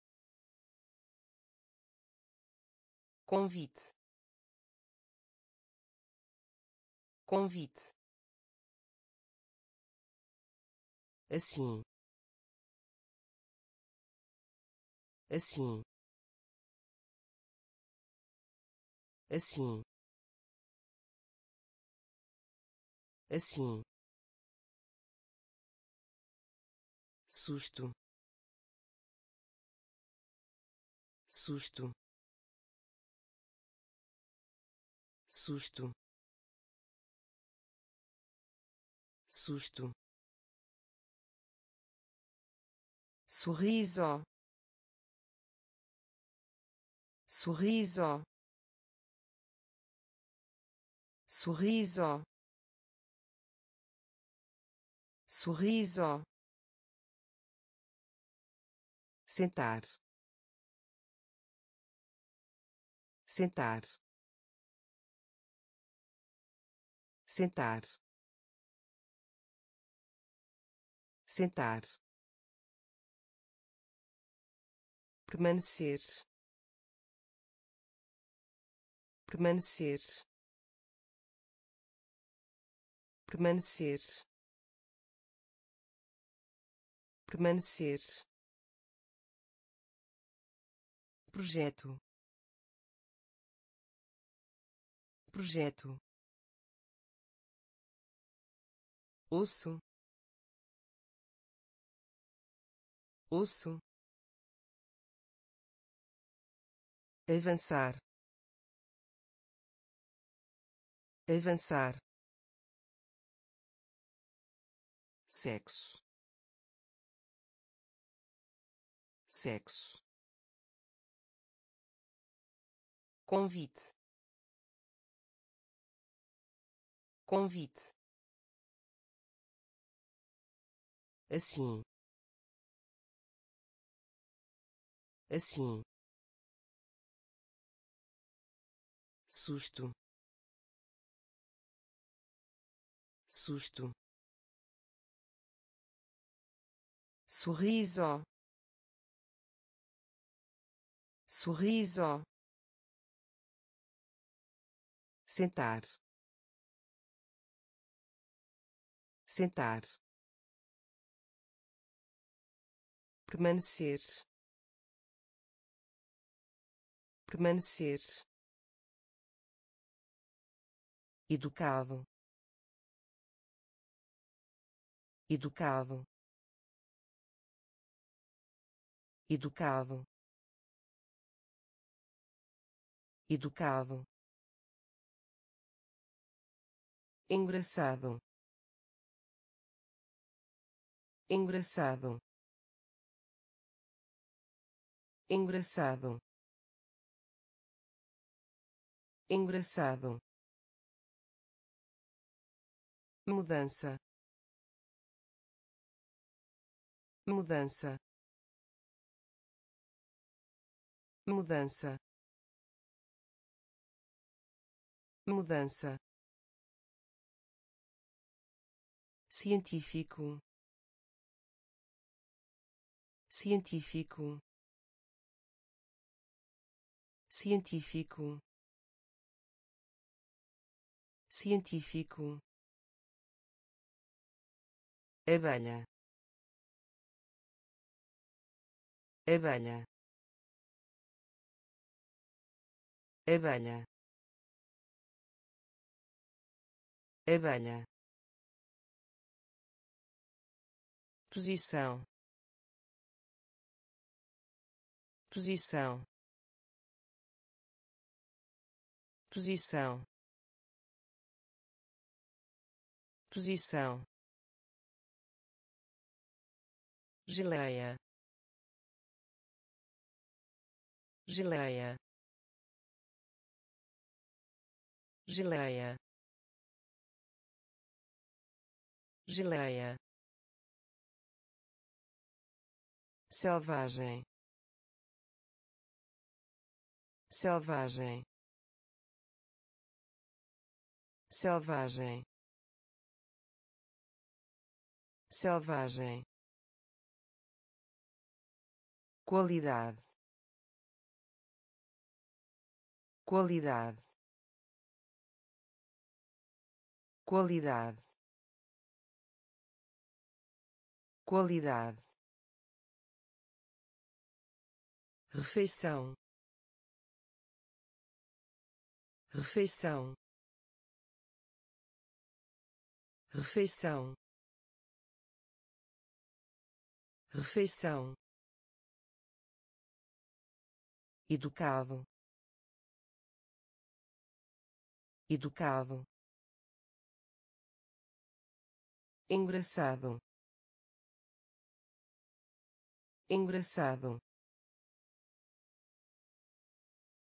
A: Convite. Convite assim. Assim. Assim. Assim. Susto. Susto. Susto. Susto sorriso. Sorriso. Sorriso. Sorriso. Sentar. Sentar. Sentar. Sentar permanecer. Permanecer. Permanecer. Permanecer. Projeto. Projeto. Osso. Osso avançar. Avançar. Sexo. Sexo. Convite. Convite. Assim. Assim susto. Susto. Sorriso. Sorriso. Sentar. Sentar. Permanecer. Permanecer educado. Educado. Educado. Educado. Engraçado. Engraçado. Engraçado. Engraçado mudança. Mudança. Mudança. Mudança. Científico. Científico. Científico. Científico abelha. Abelha. Abelha. Abelha. Posição. Posição. Posição. Posição geleia. Geleia. Geleia. Geleia. Selvagem. Selvagem. Selvagem. Selvagem qualidade. Qualidade. Qualidade. Qualidade. Refeição. Refeição. Refeição. Refeição educado. Educado. Engraçado. Engraçado.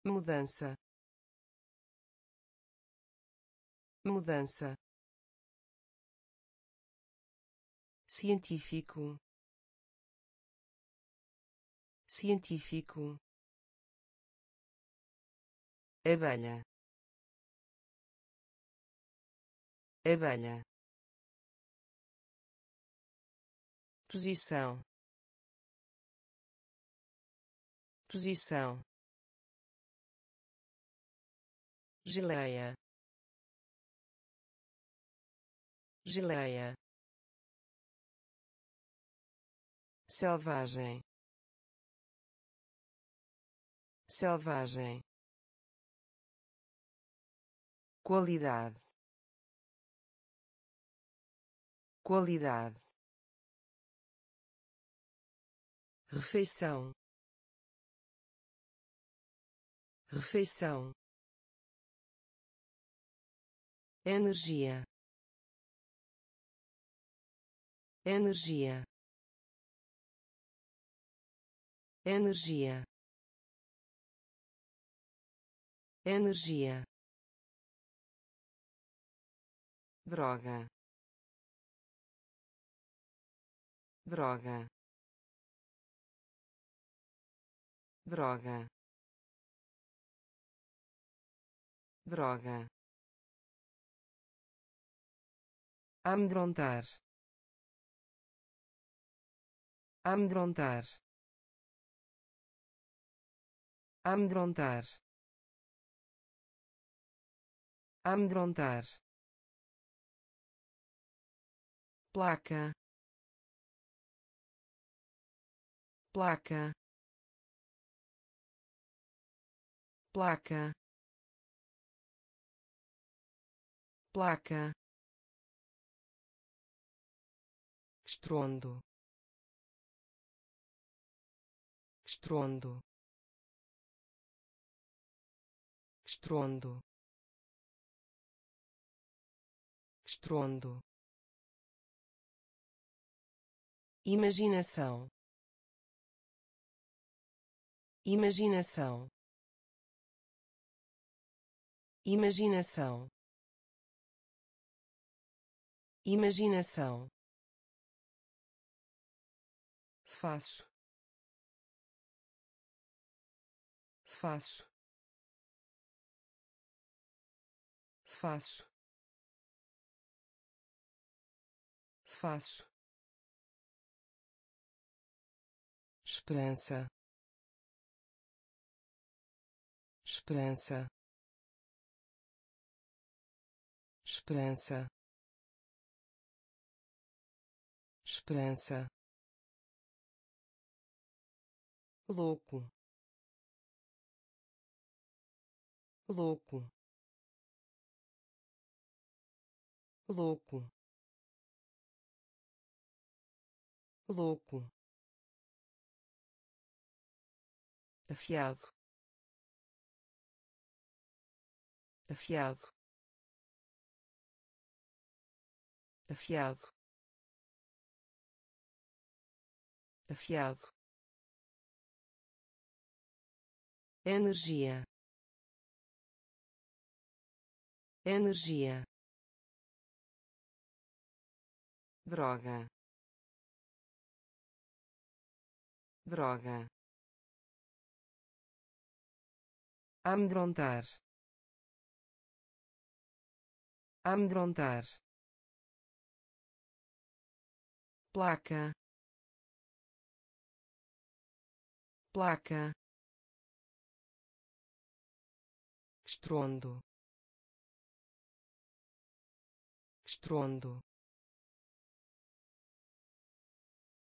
A: Mudança. Mudança. Científico. Científico abelha. Abelha. Posição. Posição. Geleia. Geleia. Selvagem. Selvagem qualidade. Qualidade. Refeição. Refeição. Energia. Energia. Energia. Energia droga. Droga. Droga. Droga. Amedrontar. Amedrontar. Amedrontar. Amedrontar placa. Placa. Placa. Placa. Estrondo. Estrondo. Estrondo. Estrondo imaginação. Imaginação. Imaginação. Imaginação. Faço. Faço. Faço. Faço esperança. Esperança. Esperança. Esperança. Louco. Louco. Louco. Louco afiado. Afiado. Afiado. Afiado. Energia. Energia. Droga. Droga amedrontar. Amedrontar. Placa. Placa. Estrondo. Estrondo.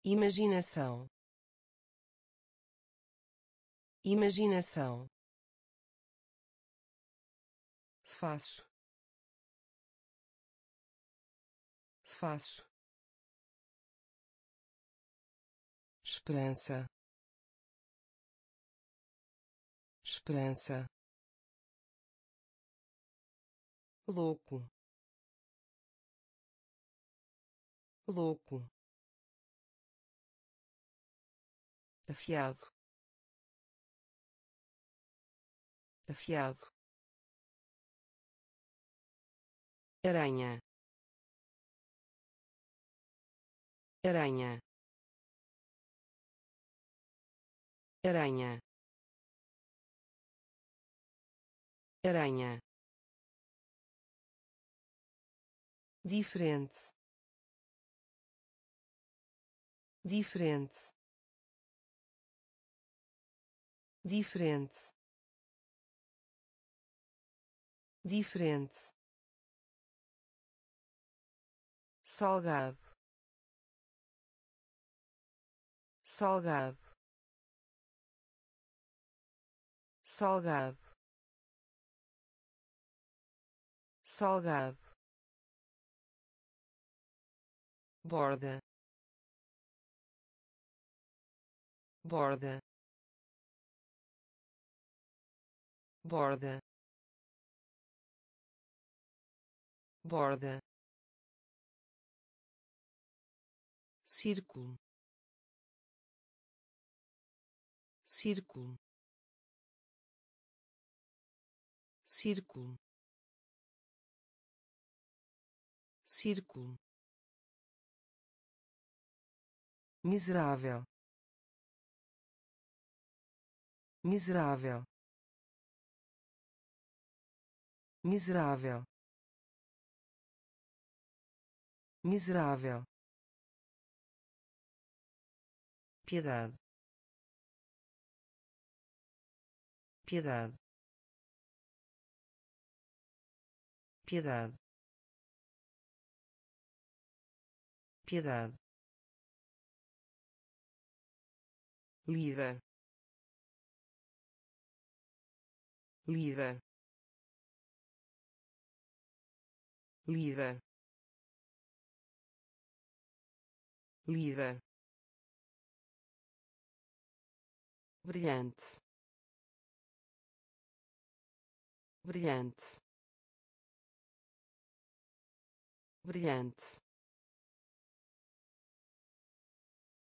A: Imaginação. Imaginação faço. Faço. Esperança. Esperança. Louco. Louco. Afiado. Afiado aranha. Aranha. Aranha. Aranha. Diferente. Diferente. Diferente. Diferente salgado. Salgado. Salgado. Salgado. Borda. Borda. Borda. Borda círculo. Círculo. Círculo. Círculo. Miserável. Miserável. Miserável. Miserável piedade. Piedade. Piedade. Piedade. Líder líder líder líder brilhante. Brilhante. Brilhante.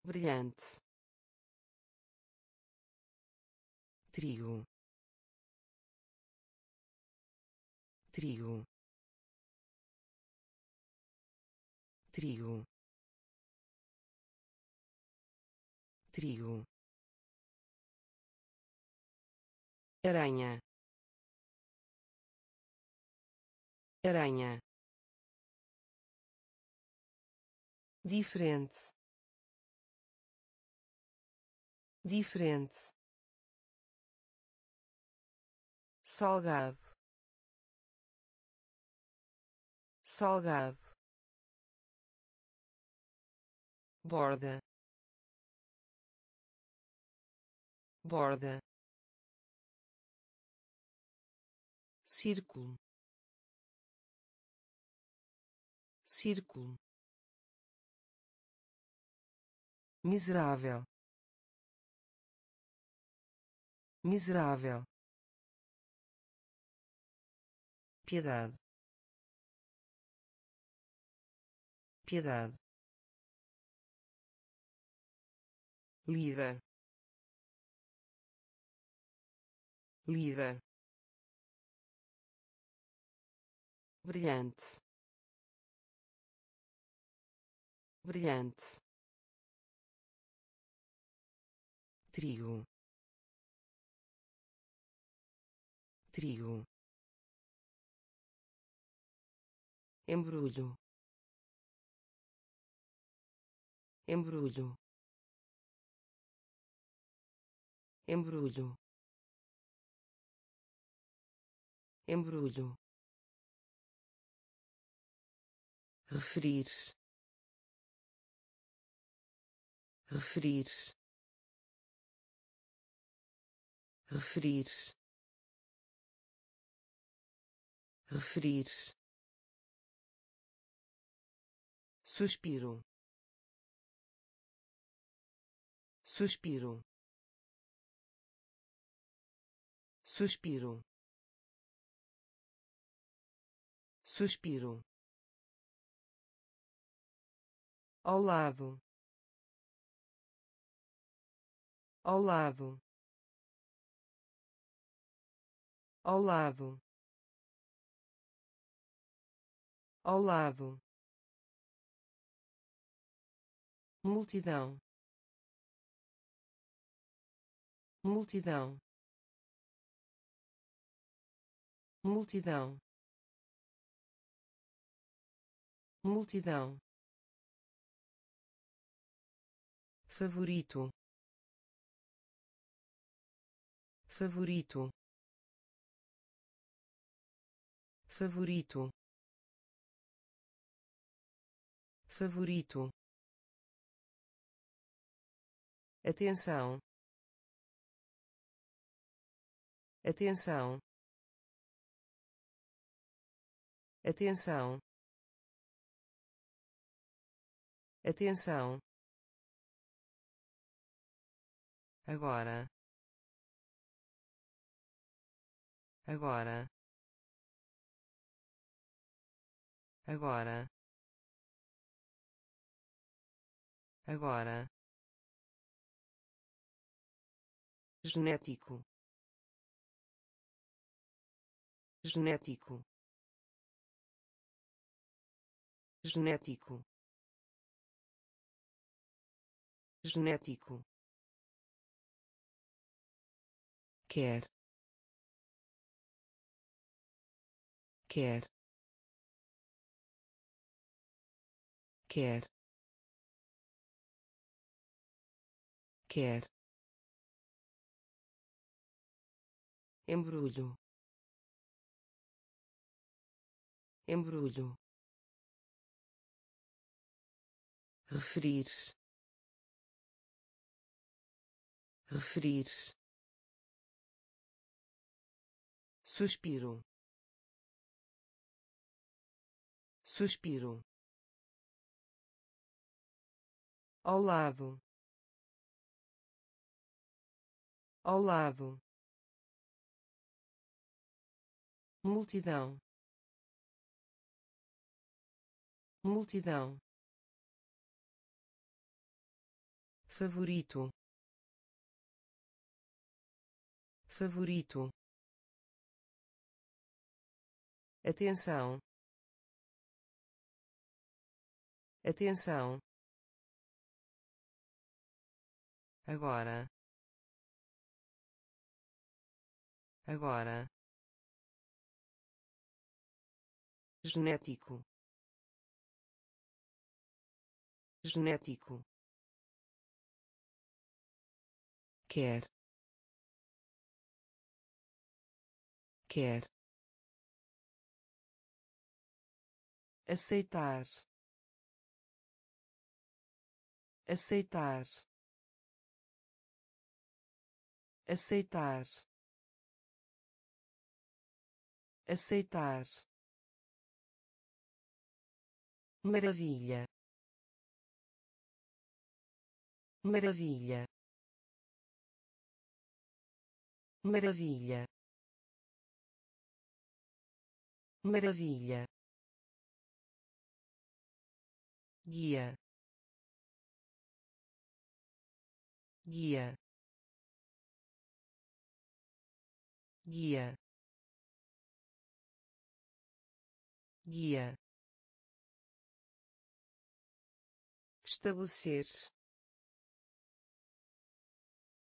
A: Brilhante. Trigo. Trigo. Trigo. Trigo aranha. Aranha. Diferente. Diferente. Salgado. Salgado. Borda. Borda círculo. Círculo. Miserável. Miserável. Piedade. Piedade. Líder líder brilhante. Brilhante. Trigo. Trigo. Embrulho. Embrulho. Embrulho. Embrulho referir. Referir. Referir. Referir. Suspiro. Suspiro. Suspiro. Suspiro ao lado. Ao lado. Ao lado. Ao lado. Multidão. Multidão. Multidão. Multidão favorito. Favorito. Favorito. Favorito. Atenção. Atenção. Atenção. Atenção agora. Agora. Agora. Agora. Genético. Genético. Genético. Genético quer quer quer quer. Embrulho. Embrulho. Referir. Referir suspiro. Suspiro. Ao lado. Ao lado. Multidão. Multidão. Favorito. Favorito atenção. Atenção. Agora. Agora. Genético. Genético. Quer. Quer aceitar. Aceitar. Aceitar. Aceitar. Maravilha. Maravilha. Maravilha. Maravilha guia. Guia. Guia. Guia. Estabelecer.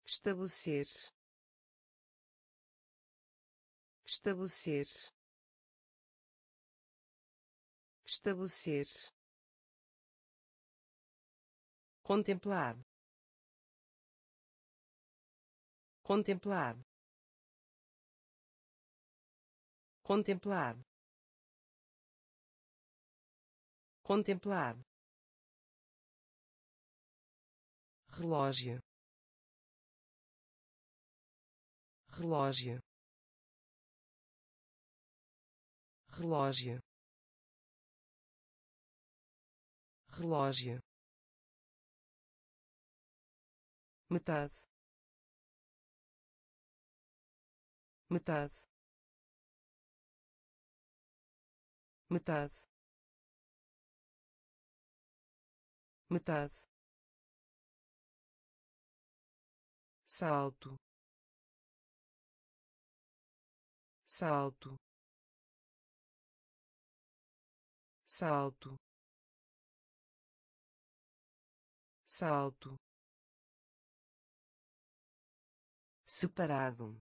A: Estabelecer. Estabelecer. Estabelecer contemplar. Contemplar. Contemplar. Contemplar. Relógio. Relógio. Relógio. Relógio metade. Metade. Metade. Metade. Salto. Salto. Salto. Salto separado.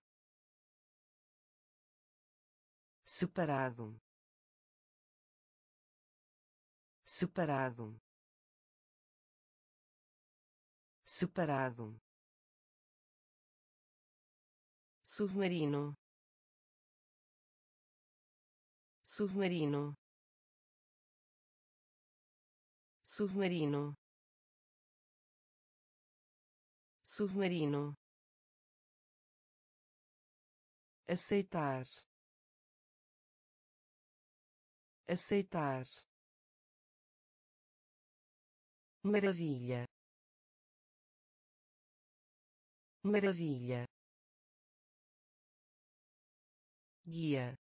A: Separado. Separado. Separado. Submarino. Submarino. Submarino. Submarino aceitar. Aceitar. Maravilha. Maravilha. Guia.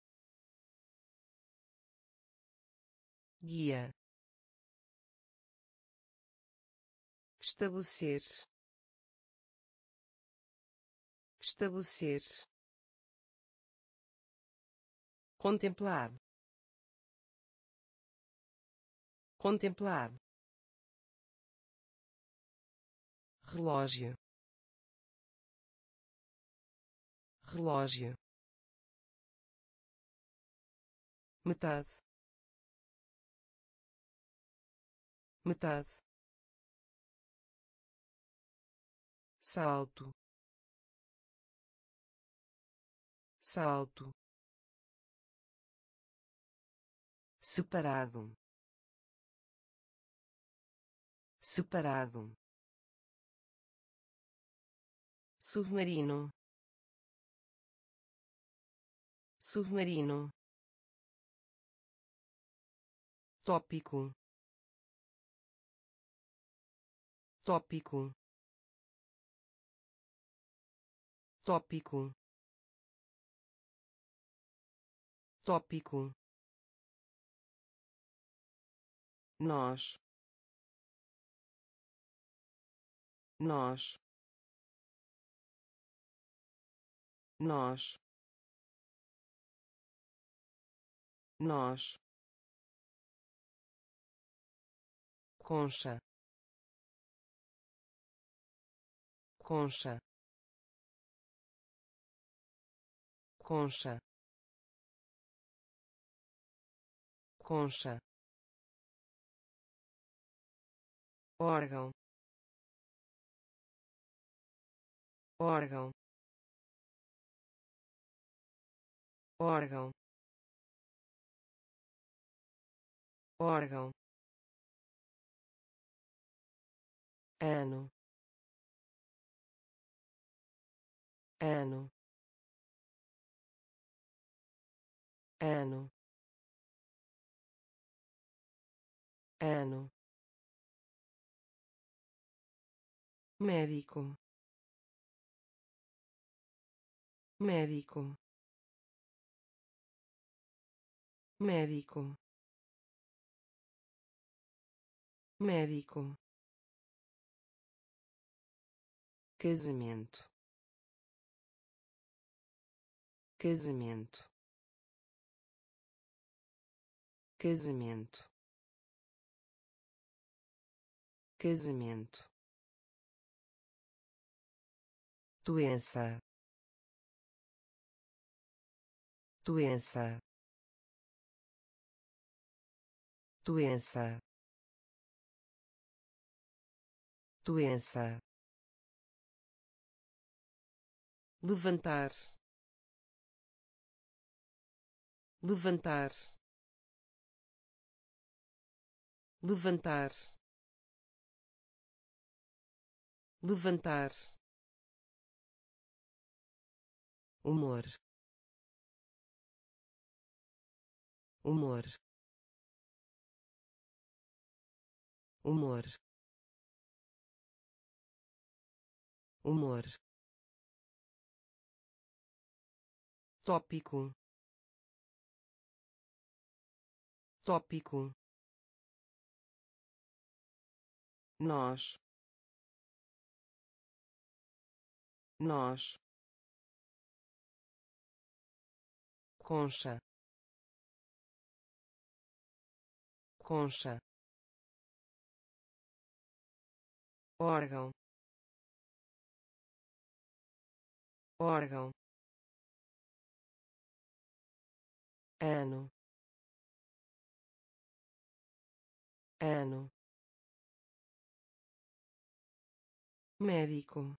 A: Guia. Estabelecer. Estabelecer contemplar. Contemplar. Relógio. Relógio. Metade. Metade. Salto. Salto separado. Separado. Submarino. Submarino. Tópico. Tópico. Tópico. Tópico nós nós nós nós concha concha concha concha órgão. Órgão. Órgão. Órgão. Ano. Ano. Ano. Ano médico. Médico. Médico. Médico. Casamento. Casamento. Casamento. Casamento doença. Doença. Doença. Doença. Levantar. Levantar. Levantar. Levantar humor. Humor. Humor. Humor. Tópico. Tópico. Nós. Nós concha. Concha. Órgão. Órgão. Ano. Ano. Médico.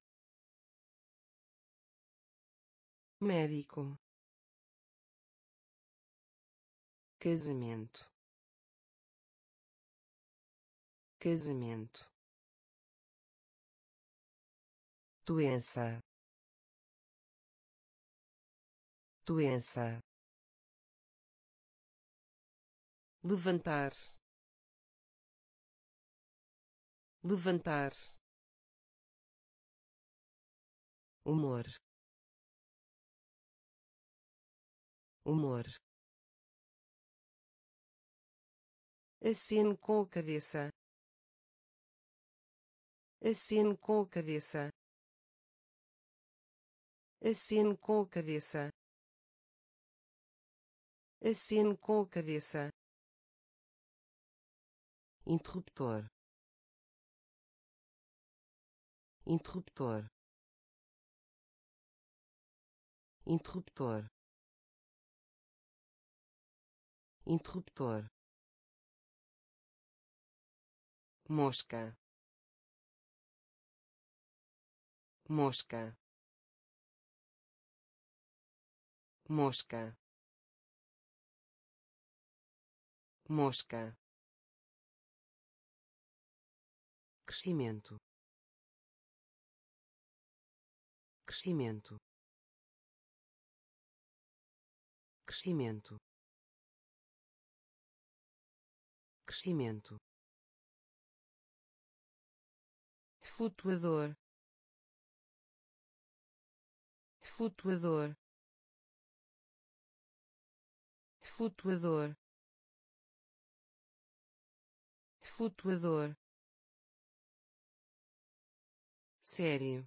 A: Médico casamento. Casamento. Doença. Doença. Levantar. Levantar. Humor. Humor aceno com a cabeça. Aceno com a cabeça. Aceno com a cabeça. Aceno com a cabeça. Interruptor. Interruptor. Interruptor. Interruptor mosca. Mosca. Mosca. Mosca. Crescimento. Crescimento. Crescimento. Crescimento flutuador. Flutuador. Flutuador. Flutuador. Sério.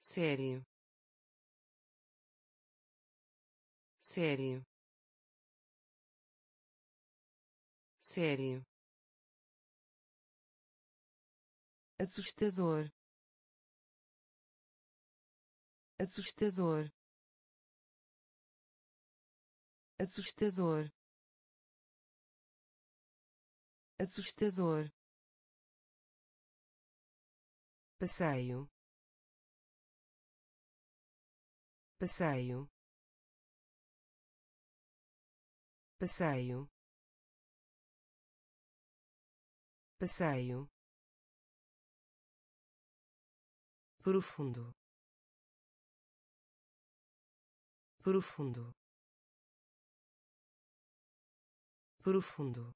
A: Sério. Sério. Sério assustador. Assustador. Assustador. Assustador. Passeio. Passeio. Passeio. Passeio profundo. Profundo. Profundo.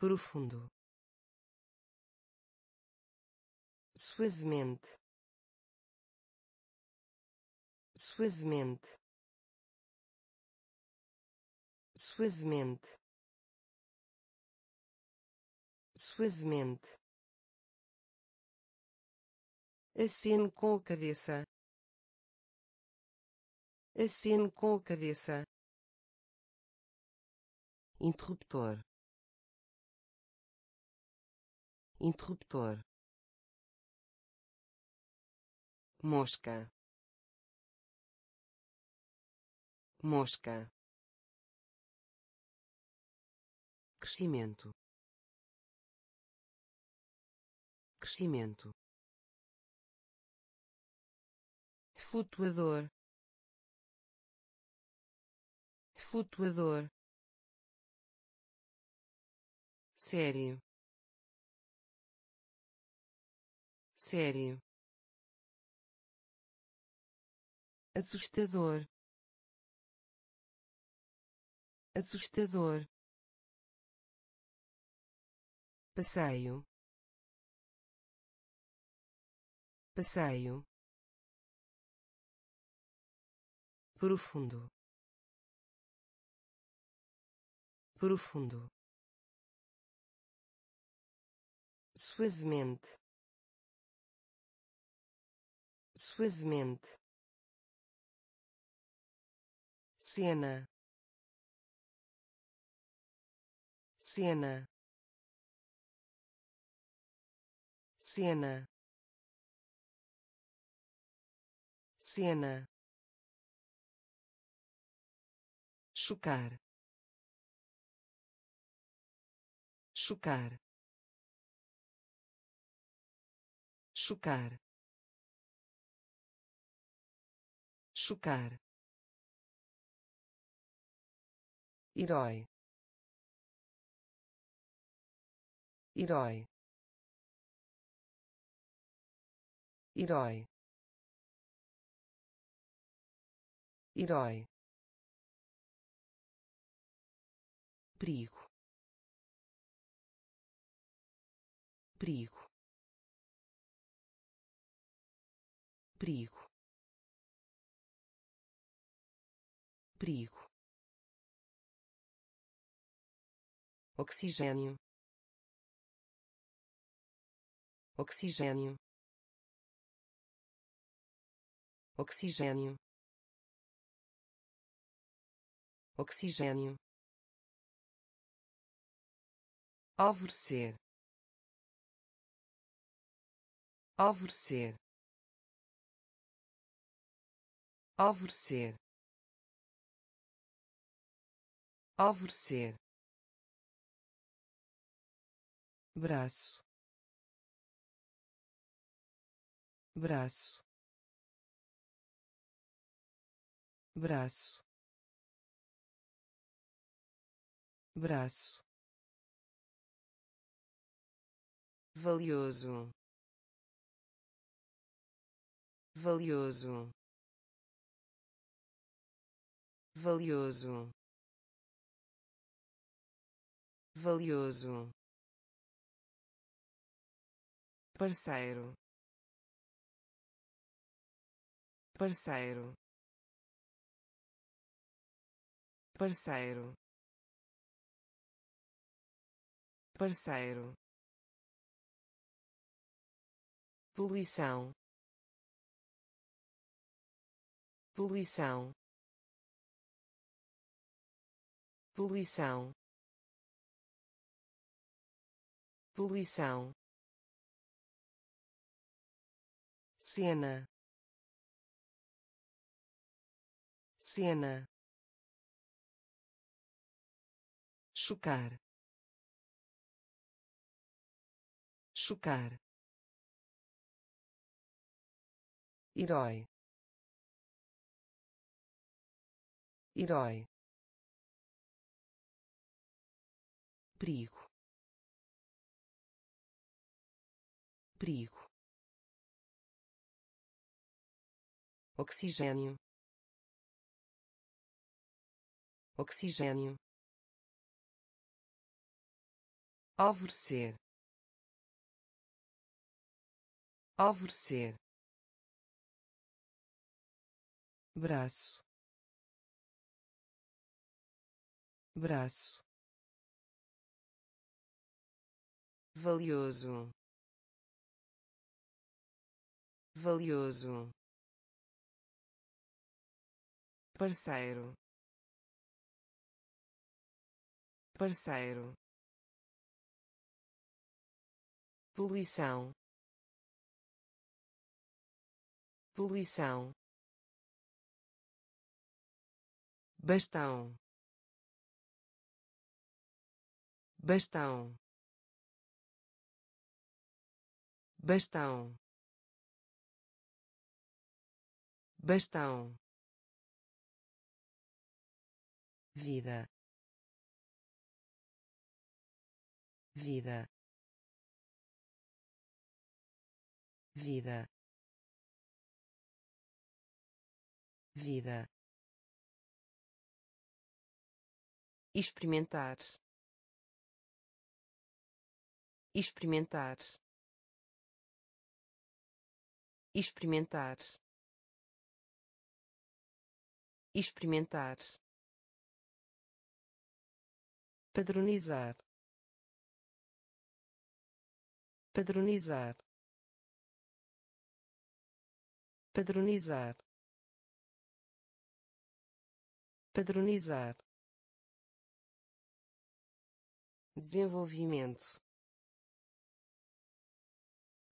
A: Profundo. Suavemente. Suavemente. Suavemente. Suavemente aceno com a cabeça. Aceno com a cabeça. Interruptor. Interruptor. Mosca. Mosca. Crescimento. Crescimento flutuador. Flutuador. Sério. Sério. Assustador. Assustador. Passeio. Passeio profundo. Profundo. Suavemente. Suavemente. Cena. Cena. Cena. Cena chocar chocar chocar chocar herói herói herói herói perigo. Perigo. Perigo. Perigo. Oxigênio. Oxigênio. Oxigênio. Oxigênio alvorecer. Alvorecer. Alvorecer. Alvorecer. Braço. Braço. Braço. Braço valioso. Valioso. Valioso. Valioso. Parceiro. Parceiro. Parceiro. Parceiro poluição. Poluição. Poluição. Poluição. Cena. Cena. Chocar. Chocar herói. Herói. Perigo. Perigo. Oxigênio. Oxigênio. Alvorecer. Alvorecer braço. Braço. Valioso. Valioso. Parceiro. Parceiro. Poluição. Poluição bastão. Bastão. Bastão. Bastão. Vida. Vida. Vida. Vida experimentar. Experimentar. Experimentar. Experimentar. Padronizar. Padronizar. Padronizar. Padronizar desenvolvimento.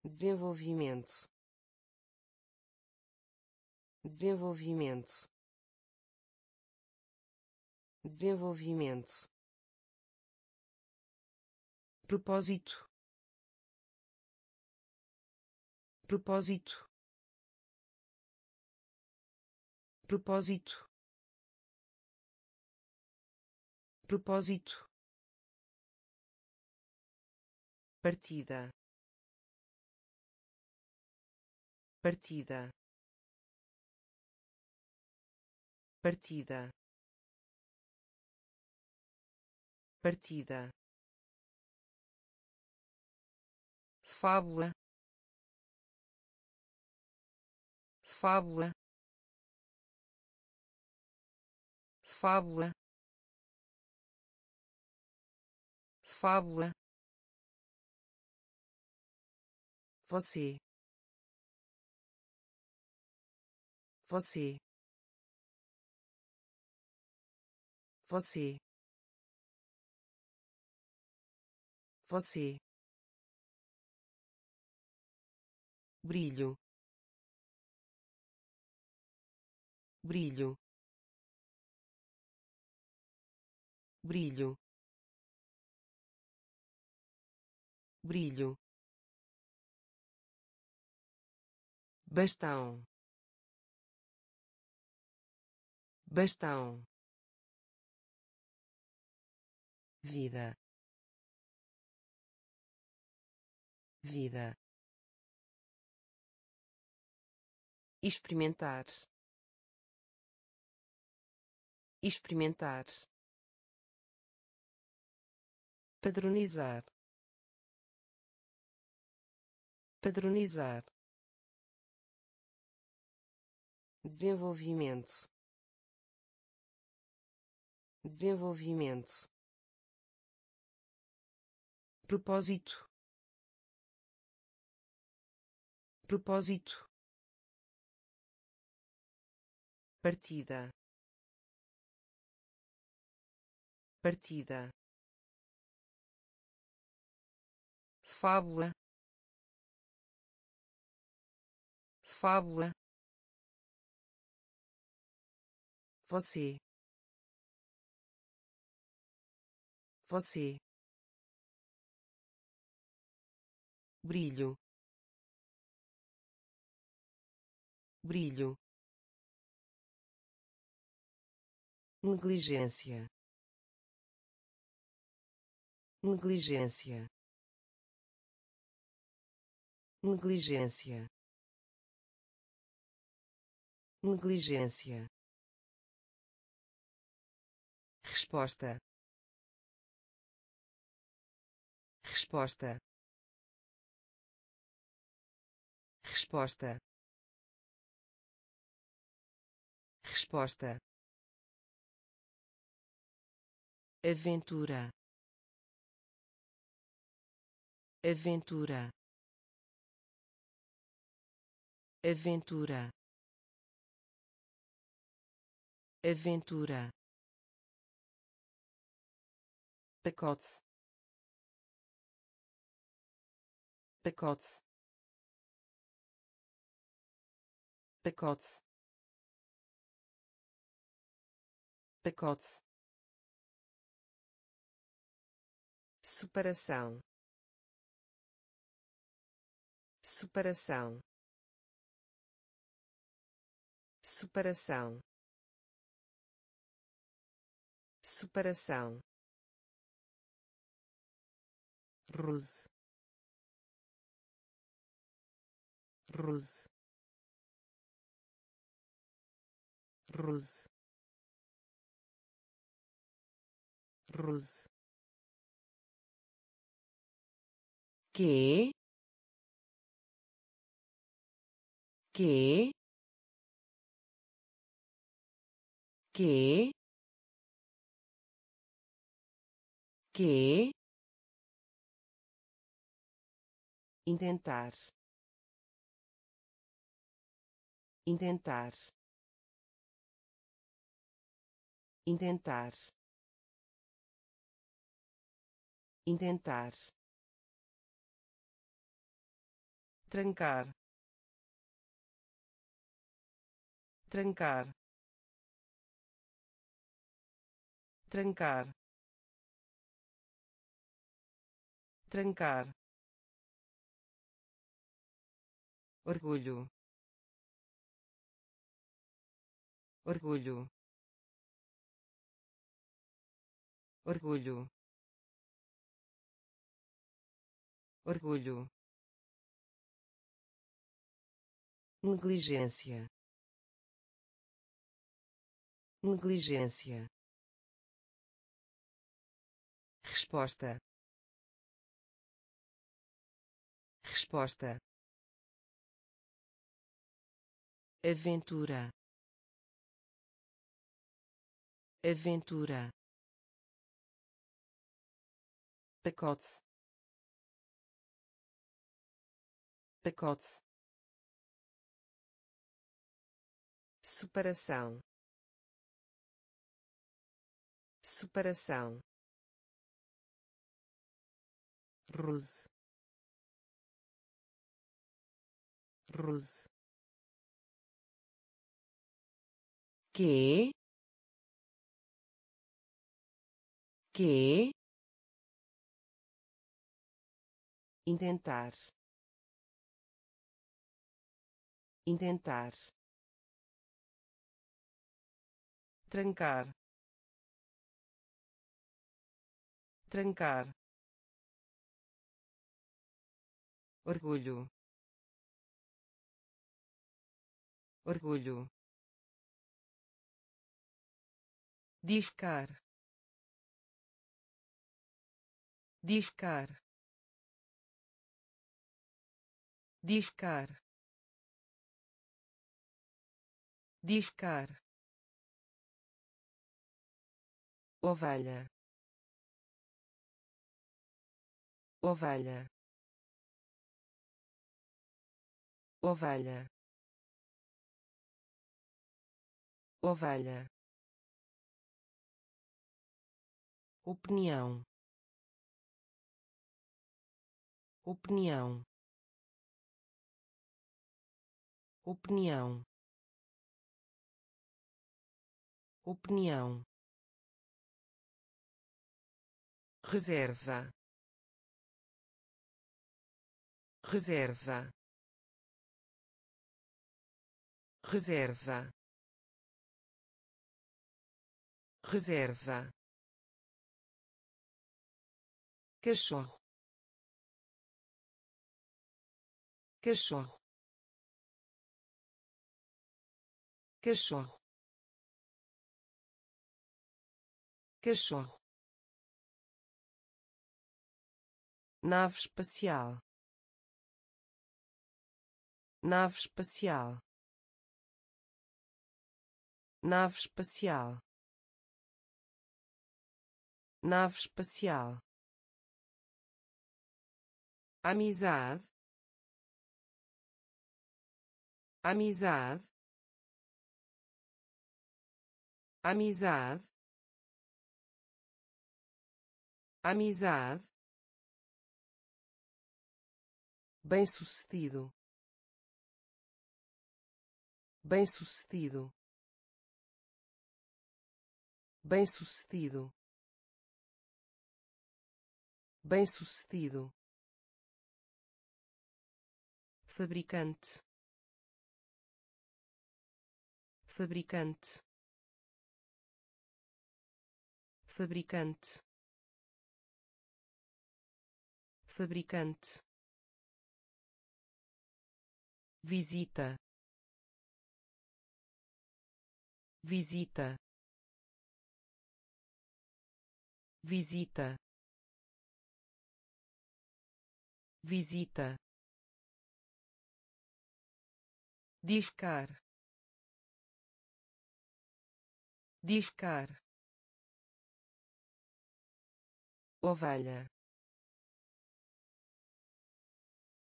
A: Desenvolvimento. Desenvolvimento. Desenvolvimento. Propósito. Propósito. Propósito. Propósito partida. Partida. Partida. Partida. Fábula. Fábula. Fábula. Fábula você. Você. Você. Você. Brilho. Brilho. Brilho. Brilho bastão. Bastão. Vida. Vida. Experimentar. Experimentar. Padronizar. Padronizar desenvolvimento. Desenvolvimento. Propósito. Propósito. Partida. Partida. Fábula. Fábula você. Você. Brilho. Brilho. Negligência. Negligência. Negligência. Negligência resposta. Resposta. Resposta. Resposta. Aventura. Aventura. Aventura. Aventura pacote. Pacote. Pacote. Pacote. Separação. Separação. Separação. Separação rude rude rude rude que que que que intentar. Intentar. Intentar. Intentar. Trancar. Trancar. Trancar. Trancar orgulho. Orgulho. Orgulho. Orgulho. Negligência. Negligência. Resposta. Resposta aventura. Aventura. Pacote. Pacote. Separação. Separação. Rude. Rude que que intentar intentar trancar trancar orgulho orgulho discar. Discar. Discar. Discar. Ovelha. Ovelha. Ovelha. Ovelha opinião. Opinião. Opinião. Opinião. Reserva. Reserva. Reserva. Reserva cachorro. Cachorro. Cachorro. Cachorro. Nave espacial. Nave espacial. Nave espacial. Nave espacial amizade. Amizade. Amizade. Amizade. Bem-sucedido. Bem-sucedido. Bem-sucedido. Bem-sucedido fabricante. Fabricante. Fabricante. Fabricante. Visita. Visita. Visita. Visita discar. Discar. Ovelha.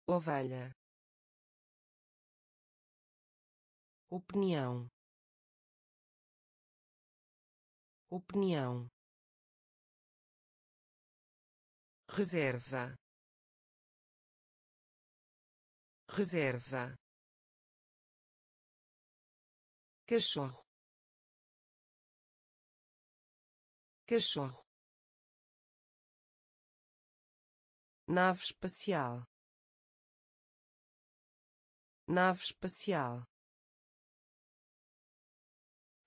A: Ovelha. Opinião. Opinião. Reserva. Reserva cachorro. Cachorro. Nave espacial. Nave espacial.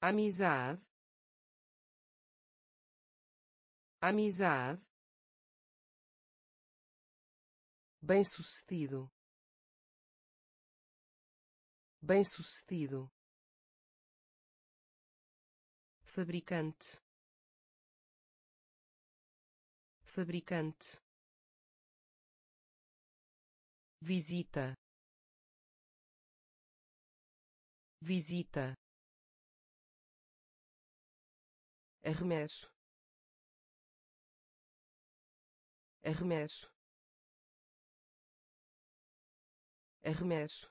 A: Amizade. Amizade. Bem-sucedido. Bem-sucedido fabricante. Fabricante. Visita. Visita. Arremesso. Arremesso. Arremesso.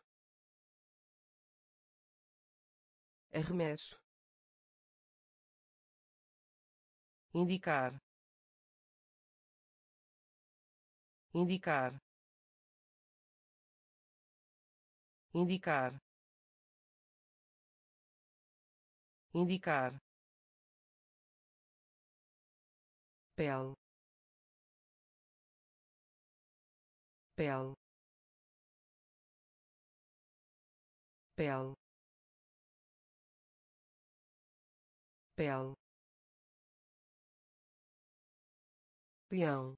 A: Arremesso indicar. Indicar. Indicar. Indicar. Pel. Pel. Pel. Pel peão.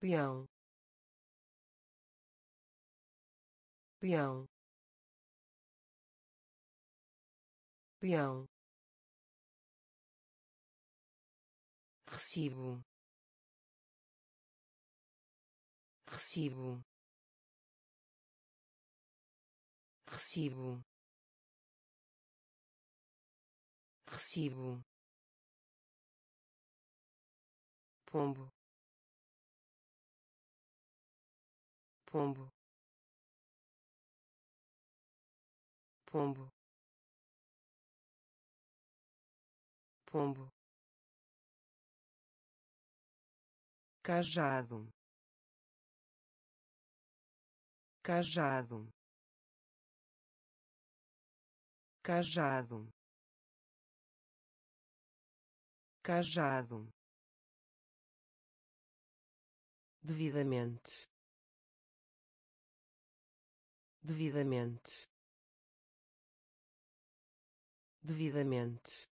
A: Peão. Peão. Leão recibo. Recibo. Recibo. Recibo pombo. Pombo. Pombo. Pombo. Cajado. Cajado. Cajado. Cajado devidamente. Devidamente. Devidamente.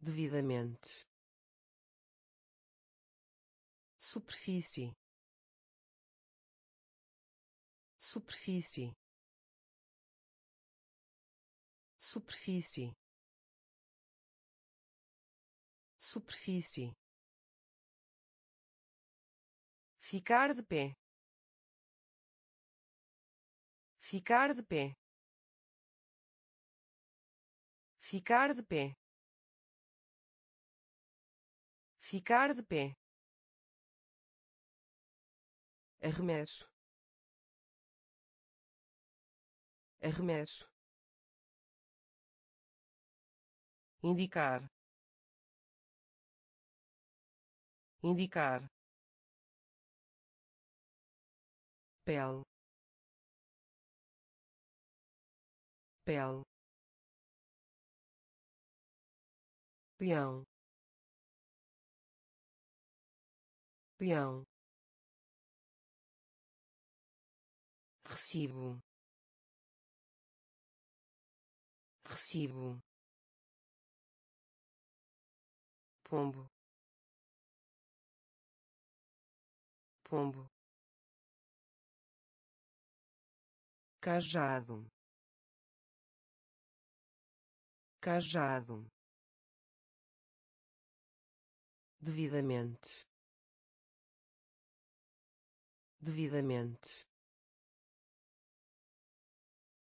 A: Devidamente. Superfície. Superfície. Superfície. Superfície ficar de pé. Ficar de pé. Ficar de pé. Ficar de pé. Arremesso. Arremesso. Indicar. Indicar pele pele leão. Leão. Recibo. Recibo. Pombo. Pombo cajado. Cajado. Devidamente. Devidamente.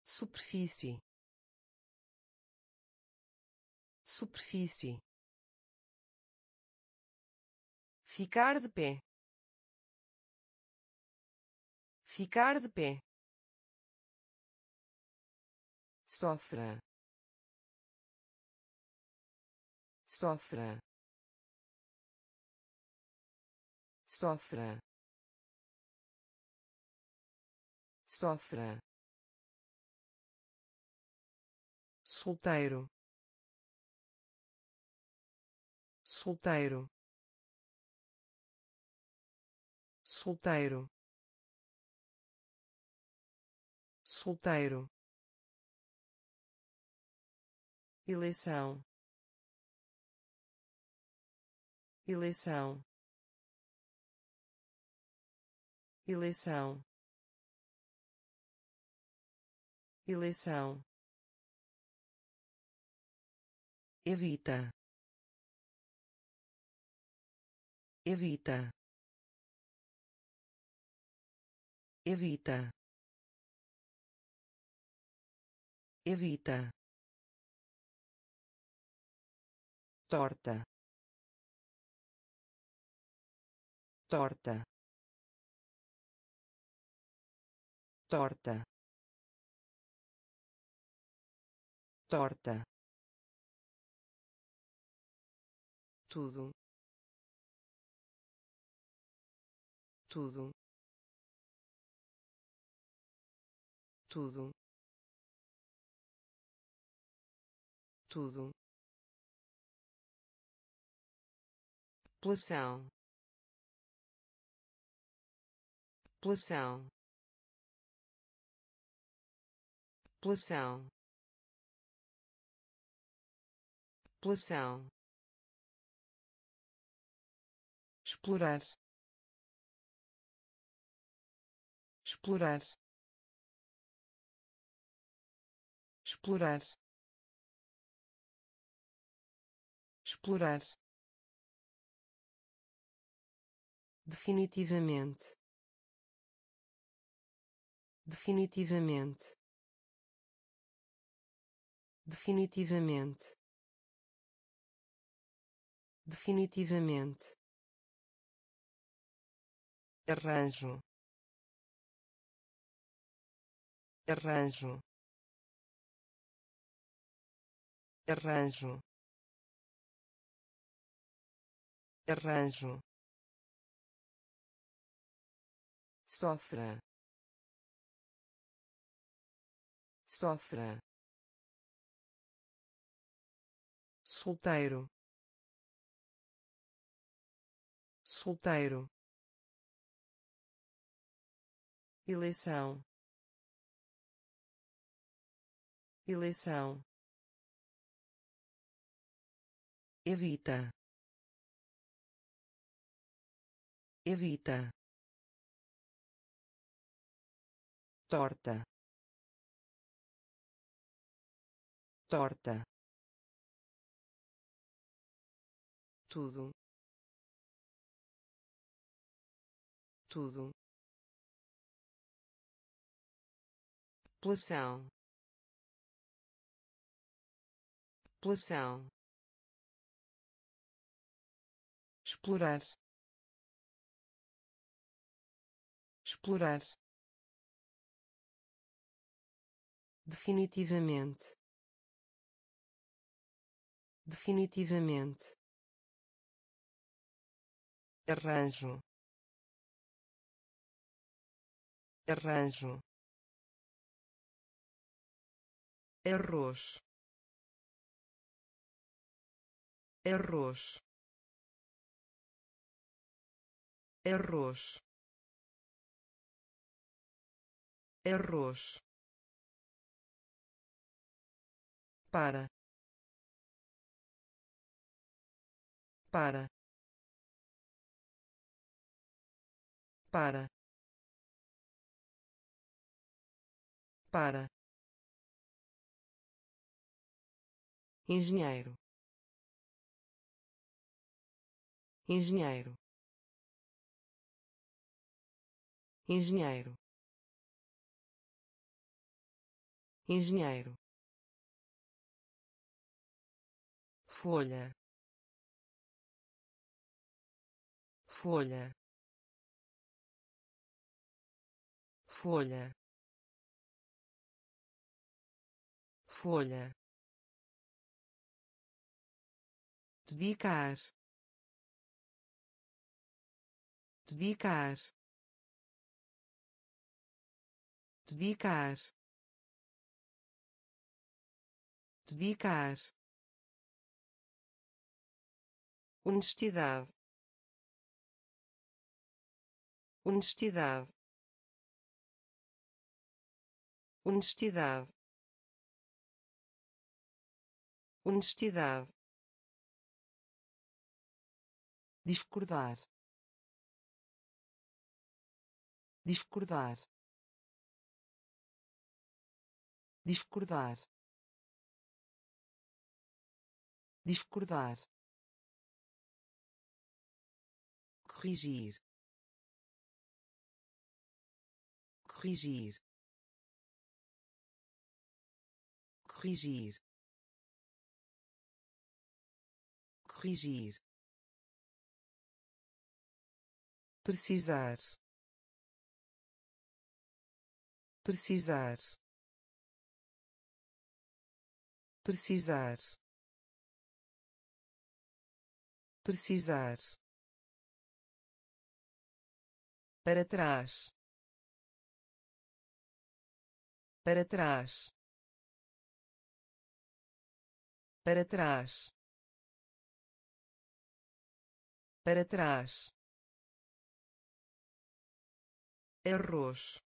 A: Superfície. Superfície. Ficar de pé. Ficar de pé sofra. Sofra. Sofra. Sofra. Solteiro. Solteiro. Solteiro. Solteiro eleição. Eleição. Eleição. Eleição. Evita. Evita. Evita. Evita torta. Torta. Torta. Torta. Tudo. Tudo. Tudo. Tudo pulação pulação pulação pulação explorar. Explorar. Explorar. Explorar definitivamente. Definitivamente. Definitivamente. Definitivamente. Arranjo. Arranjo. Arranjo. Arranjo sofra. Sofra. Solteiro. Solteiro. Eleição. Eleição. Evita. Evita torta. Torta. Tudo. Tudo. População população explorar. Explorar definitivamente. Definitivamente. Arranjo. Arranjo. Arroz. Arroz. Arroz. Arroz para. Para. Para. Para. Engenheiro. Engenheiro. Engenheiro. Engenheiro folha. Folha. Folha. Folha. Dedicar. Dedicar. Dedicar. Dedicar honestidade. Honestidade. Honestidade. Honestidade. Discordar. Discordar. Discordar. Discordar corrigir. Corrigir. Corrigir. Corrigir. Precisar. Precisar. Precisar. Precisar para trás. Para trás. Para trás. Para trás. Arroz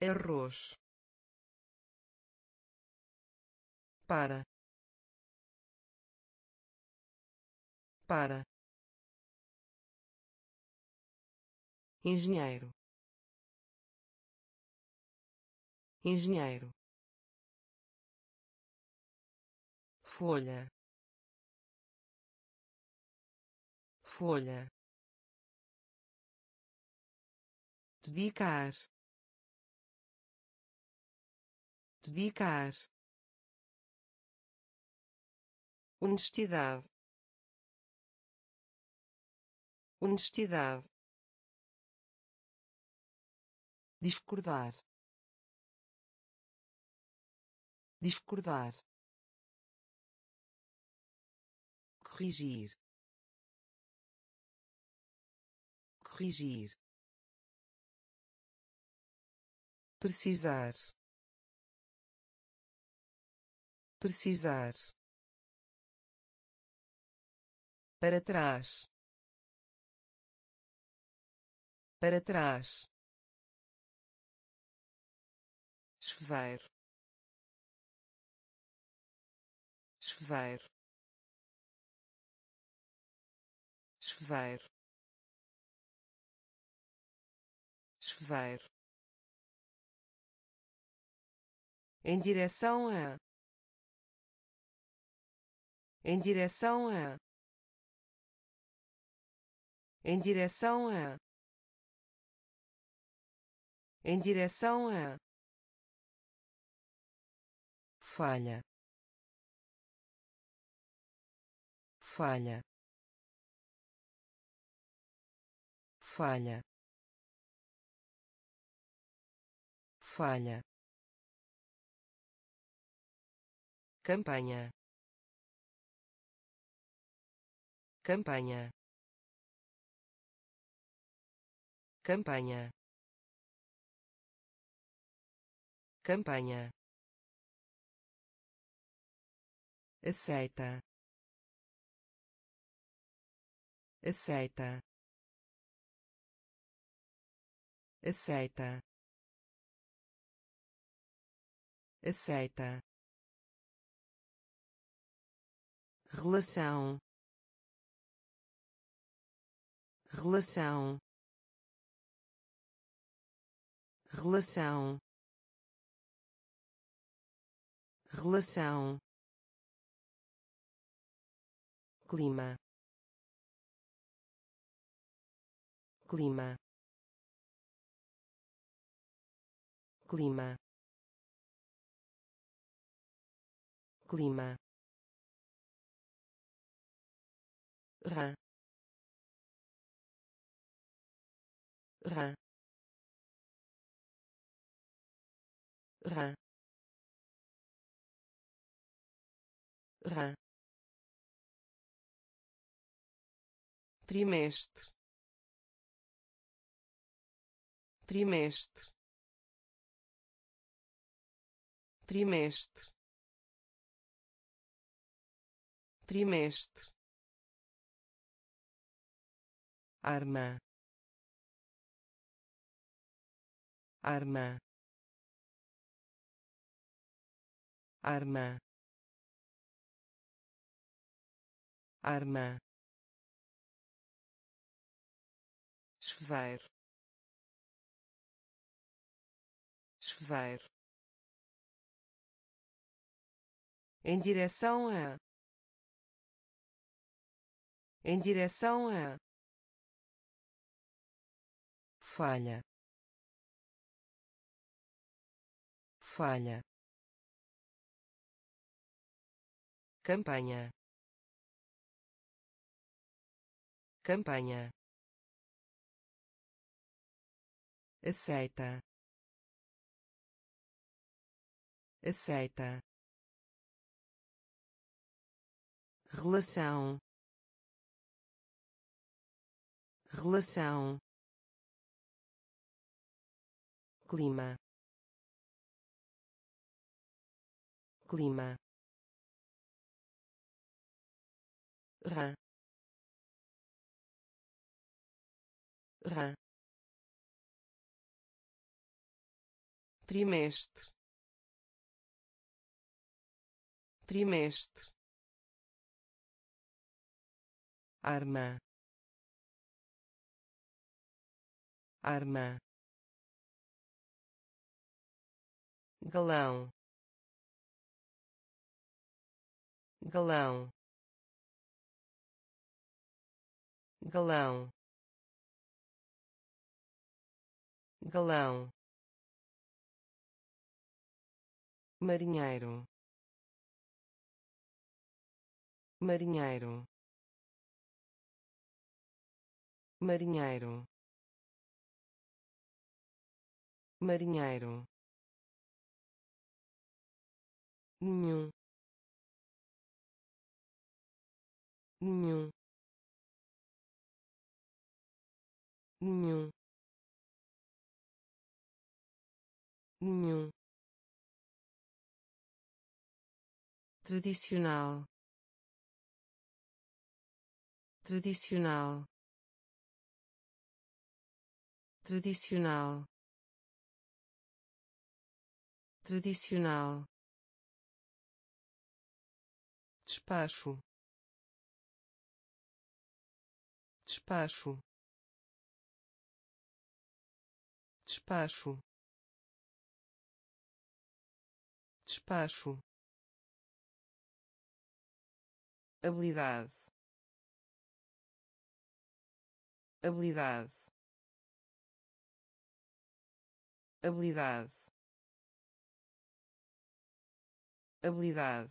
A: arroz para. Para engenheiro. Engenheiro. Folha. Folha. Dedicar. Dedicar. Honestidade. Honestidade discordar. Discordar. Corrigir. Corrigir. Precisar. Precisar. Para trás. Para trás chuveiro. Chuveiro. Chuveiro. Chuveiro. Em direção a. Em direção a. Em direção a. Em direção a falha. Falha. Falha. Falha. Campanha. Campanha. Campanha. Campanha aceita. Aceita. Aceita. Aceita. Relação. Relação. Relação. Relação clima. Clima. Clima. Clima. Rã rã rã rã trimestre. Trimestre. Trimestre. Trimestre. Arma. Arma. Arma. Arma chuveiro. Chuveiro. Em direção a. Em direção a. Falha. Falha. Campanha. Campanha aceita. Aceita. Relação. Relação. Clima. Clima. Rã rã trimestre. Trimestre. Arma. Arma. Galão. Galão. Galão. Galão marinheiro. Marinheiro. Marinheiro. Marinheiro. Nenhum. Nenhum. Nenhum. Nenhum tradicional. Tradicional. Tradicional. Tradicional. Despacho. Despacho. Despacho. Despacho habilidade. Habilidade. Habilidade. Habilidade.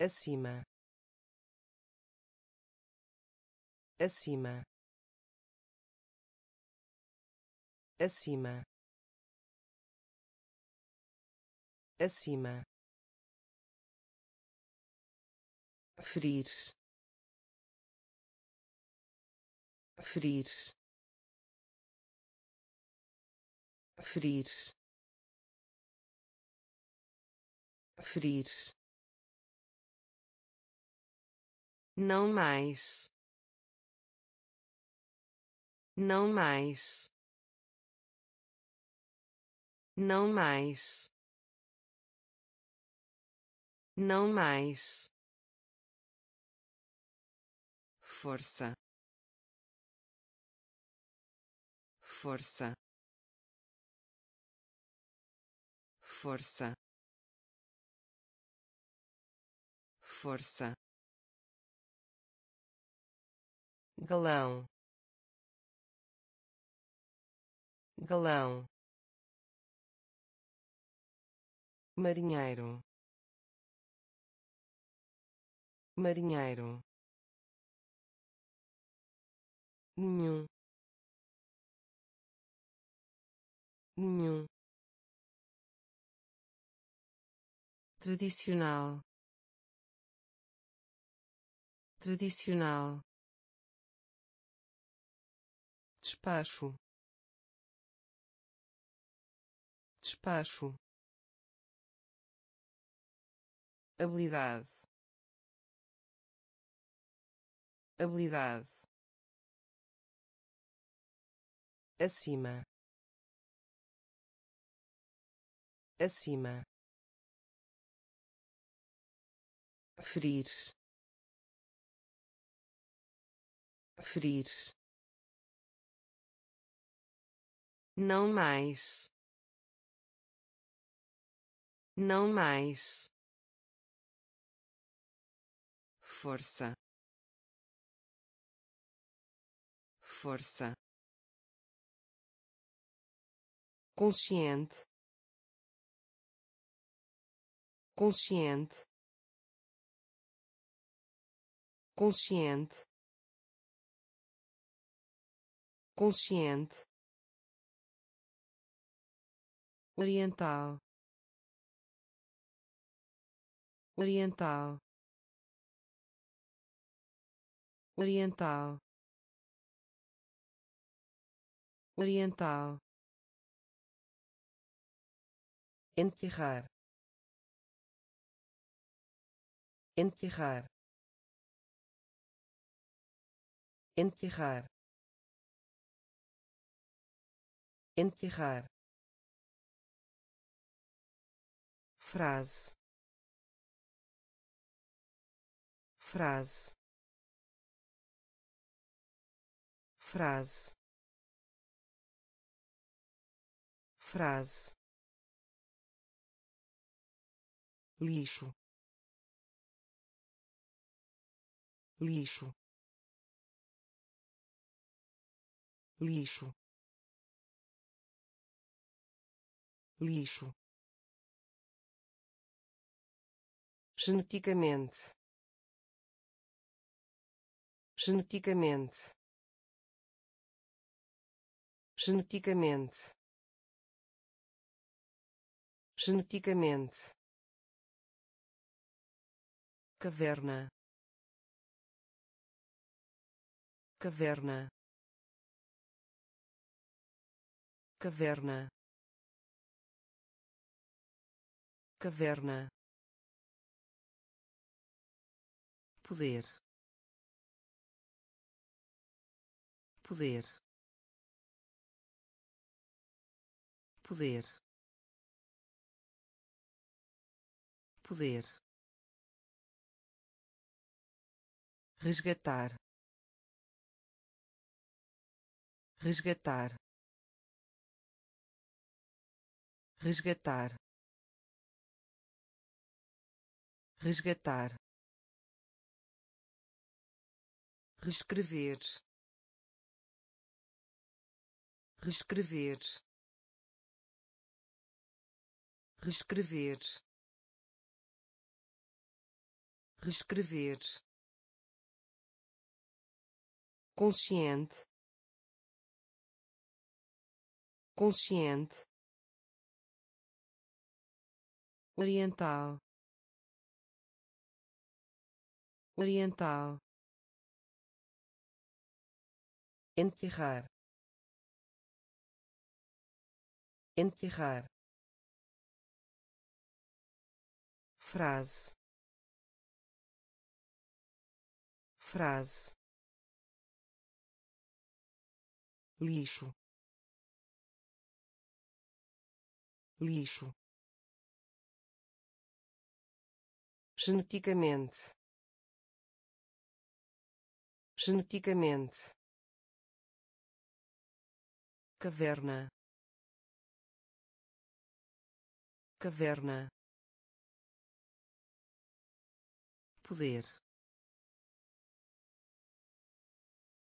A: Acima. Acima. Acima. Acima ferir. Ferir. Ferir. Ferir. Não mais. Não mais. Não mais. Não mais força. Força. Força. Força. Galão. Galão. Marinheiro. Marinheiro nenhum. Nenhum. Tradicional. Tradicional. Despacho. Despacho. Habilidade. Habilidade acima. Acima. Ferir. Ferir. Não mais. Não mais. Força. Força consciente. Consciente. Consciente. Consciente. Oriental. Oriental. Oriental. Oriental enterrar enterrar enterrar enterrar. Frase frase frase. Frase
B: lixo. Lixo. Lixo. Lixo.
A: Geneticamente. Geneticamente. Geneticamente. Geneticamente caverna. Caverna. Caverna. Caverna. Poder. Poder. Poder. Poder resgatar resgatar resgatar resgatar reescrever reescrever reescrever reescrever consciente. Consciente. Oriental. Oriental. Enterrar. Enterrar. Frase. Frase lixo. Lixo. Geneticamente. Geneticamente. Caverna. Caverna. Poder.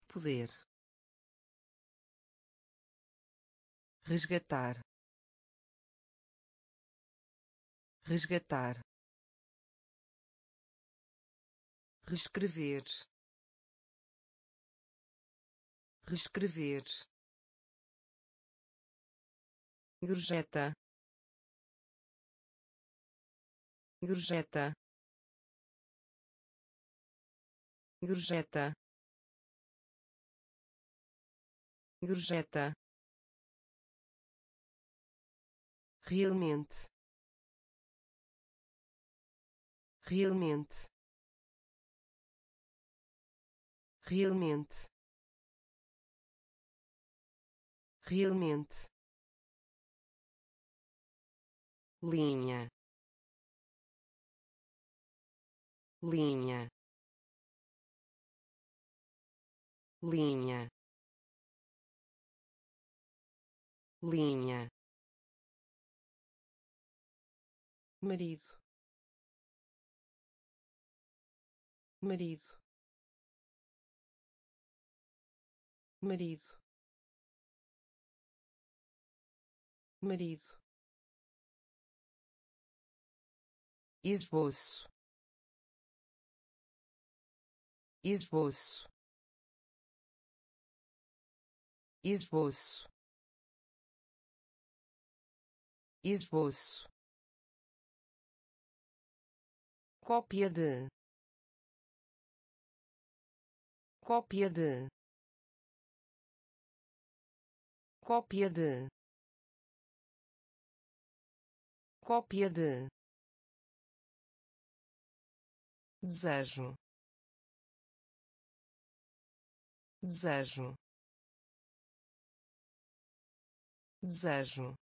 A: Poder resgatar resgatar reescrever reescrever gorjeta gorjeta gorjeta gorjeta realmente. Realmente. Realmente. Realmente. Linha. Linha. Linha. Linha marido. Marido. Marido. Marido. Esboço. Esboço. Esboço. Esboço cópia de. Cópia de. Cópia de. Cópia de. Desejo. Desejo. Desejo.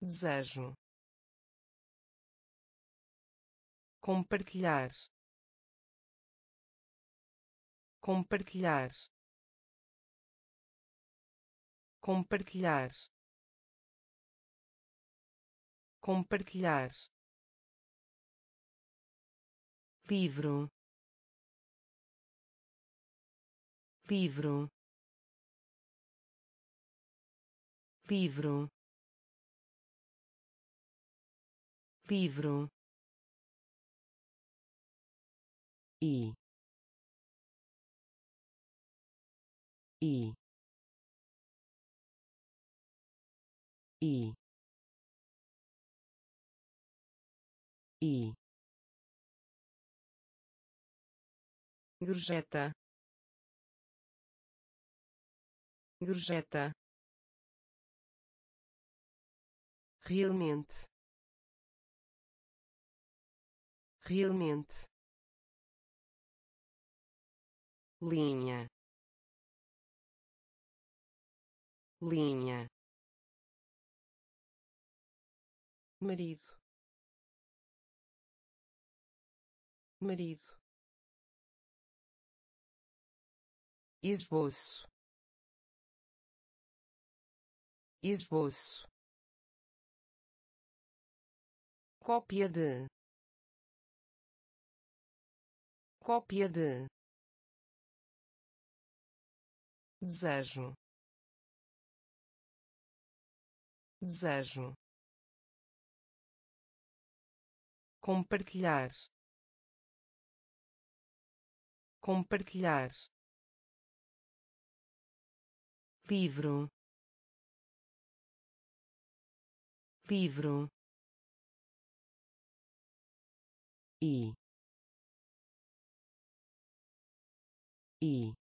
A: Desejo compartilhar. Compartilhar. Compartilhar. Compartilhar. Livro. Livro. Livro. Livro e. E e e gorjeta. Gorjeta. Realmente. Realmente linha. Linha. Marido. Marido. Esboço. Esboço. Cópia de. Cópia de
B: desejo. Desejo.
A: Compartilhar. Compartilhar. Livro. Livro. E e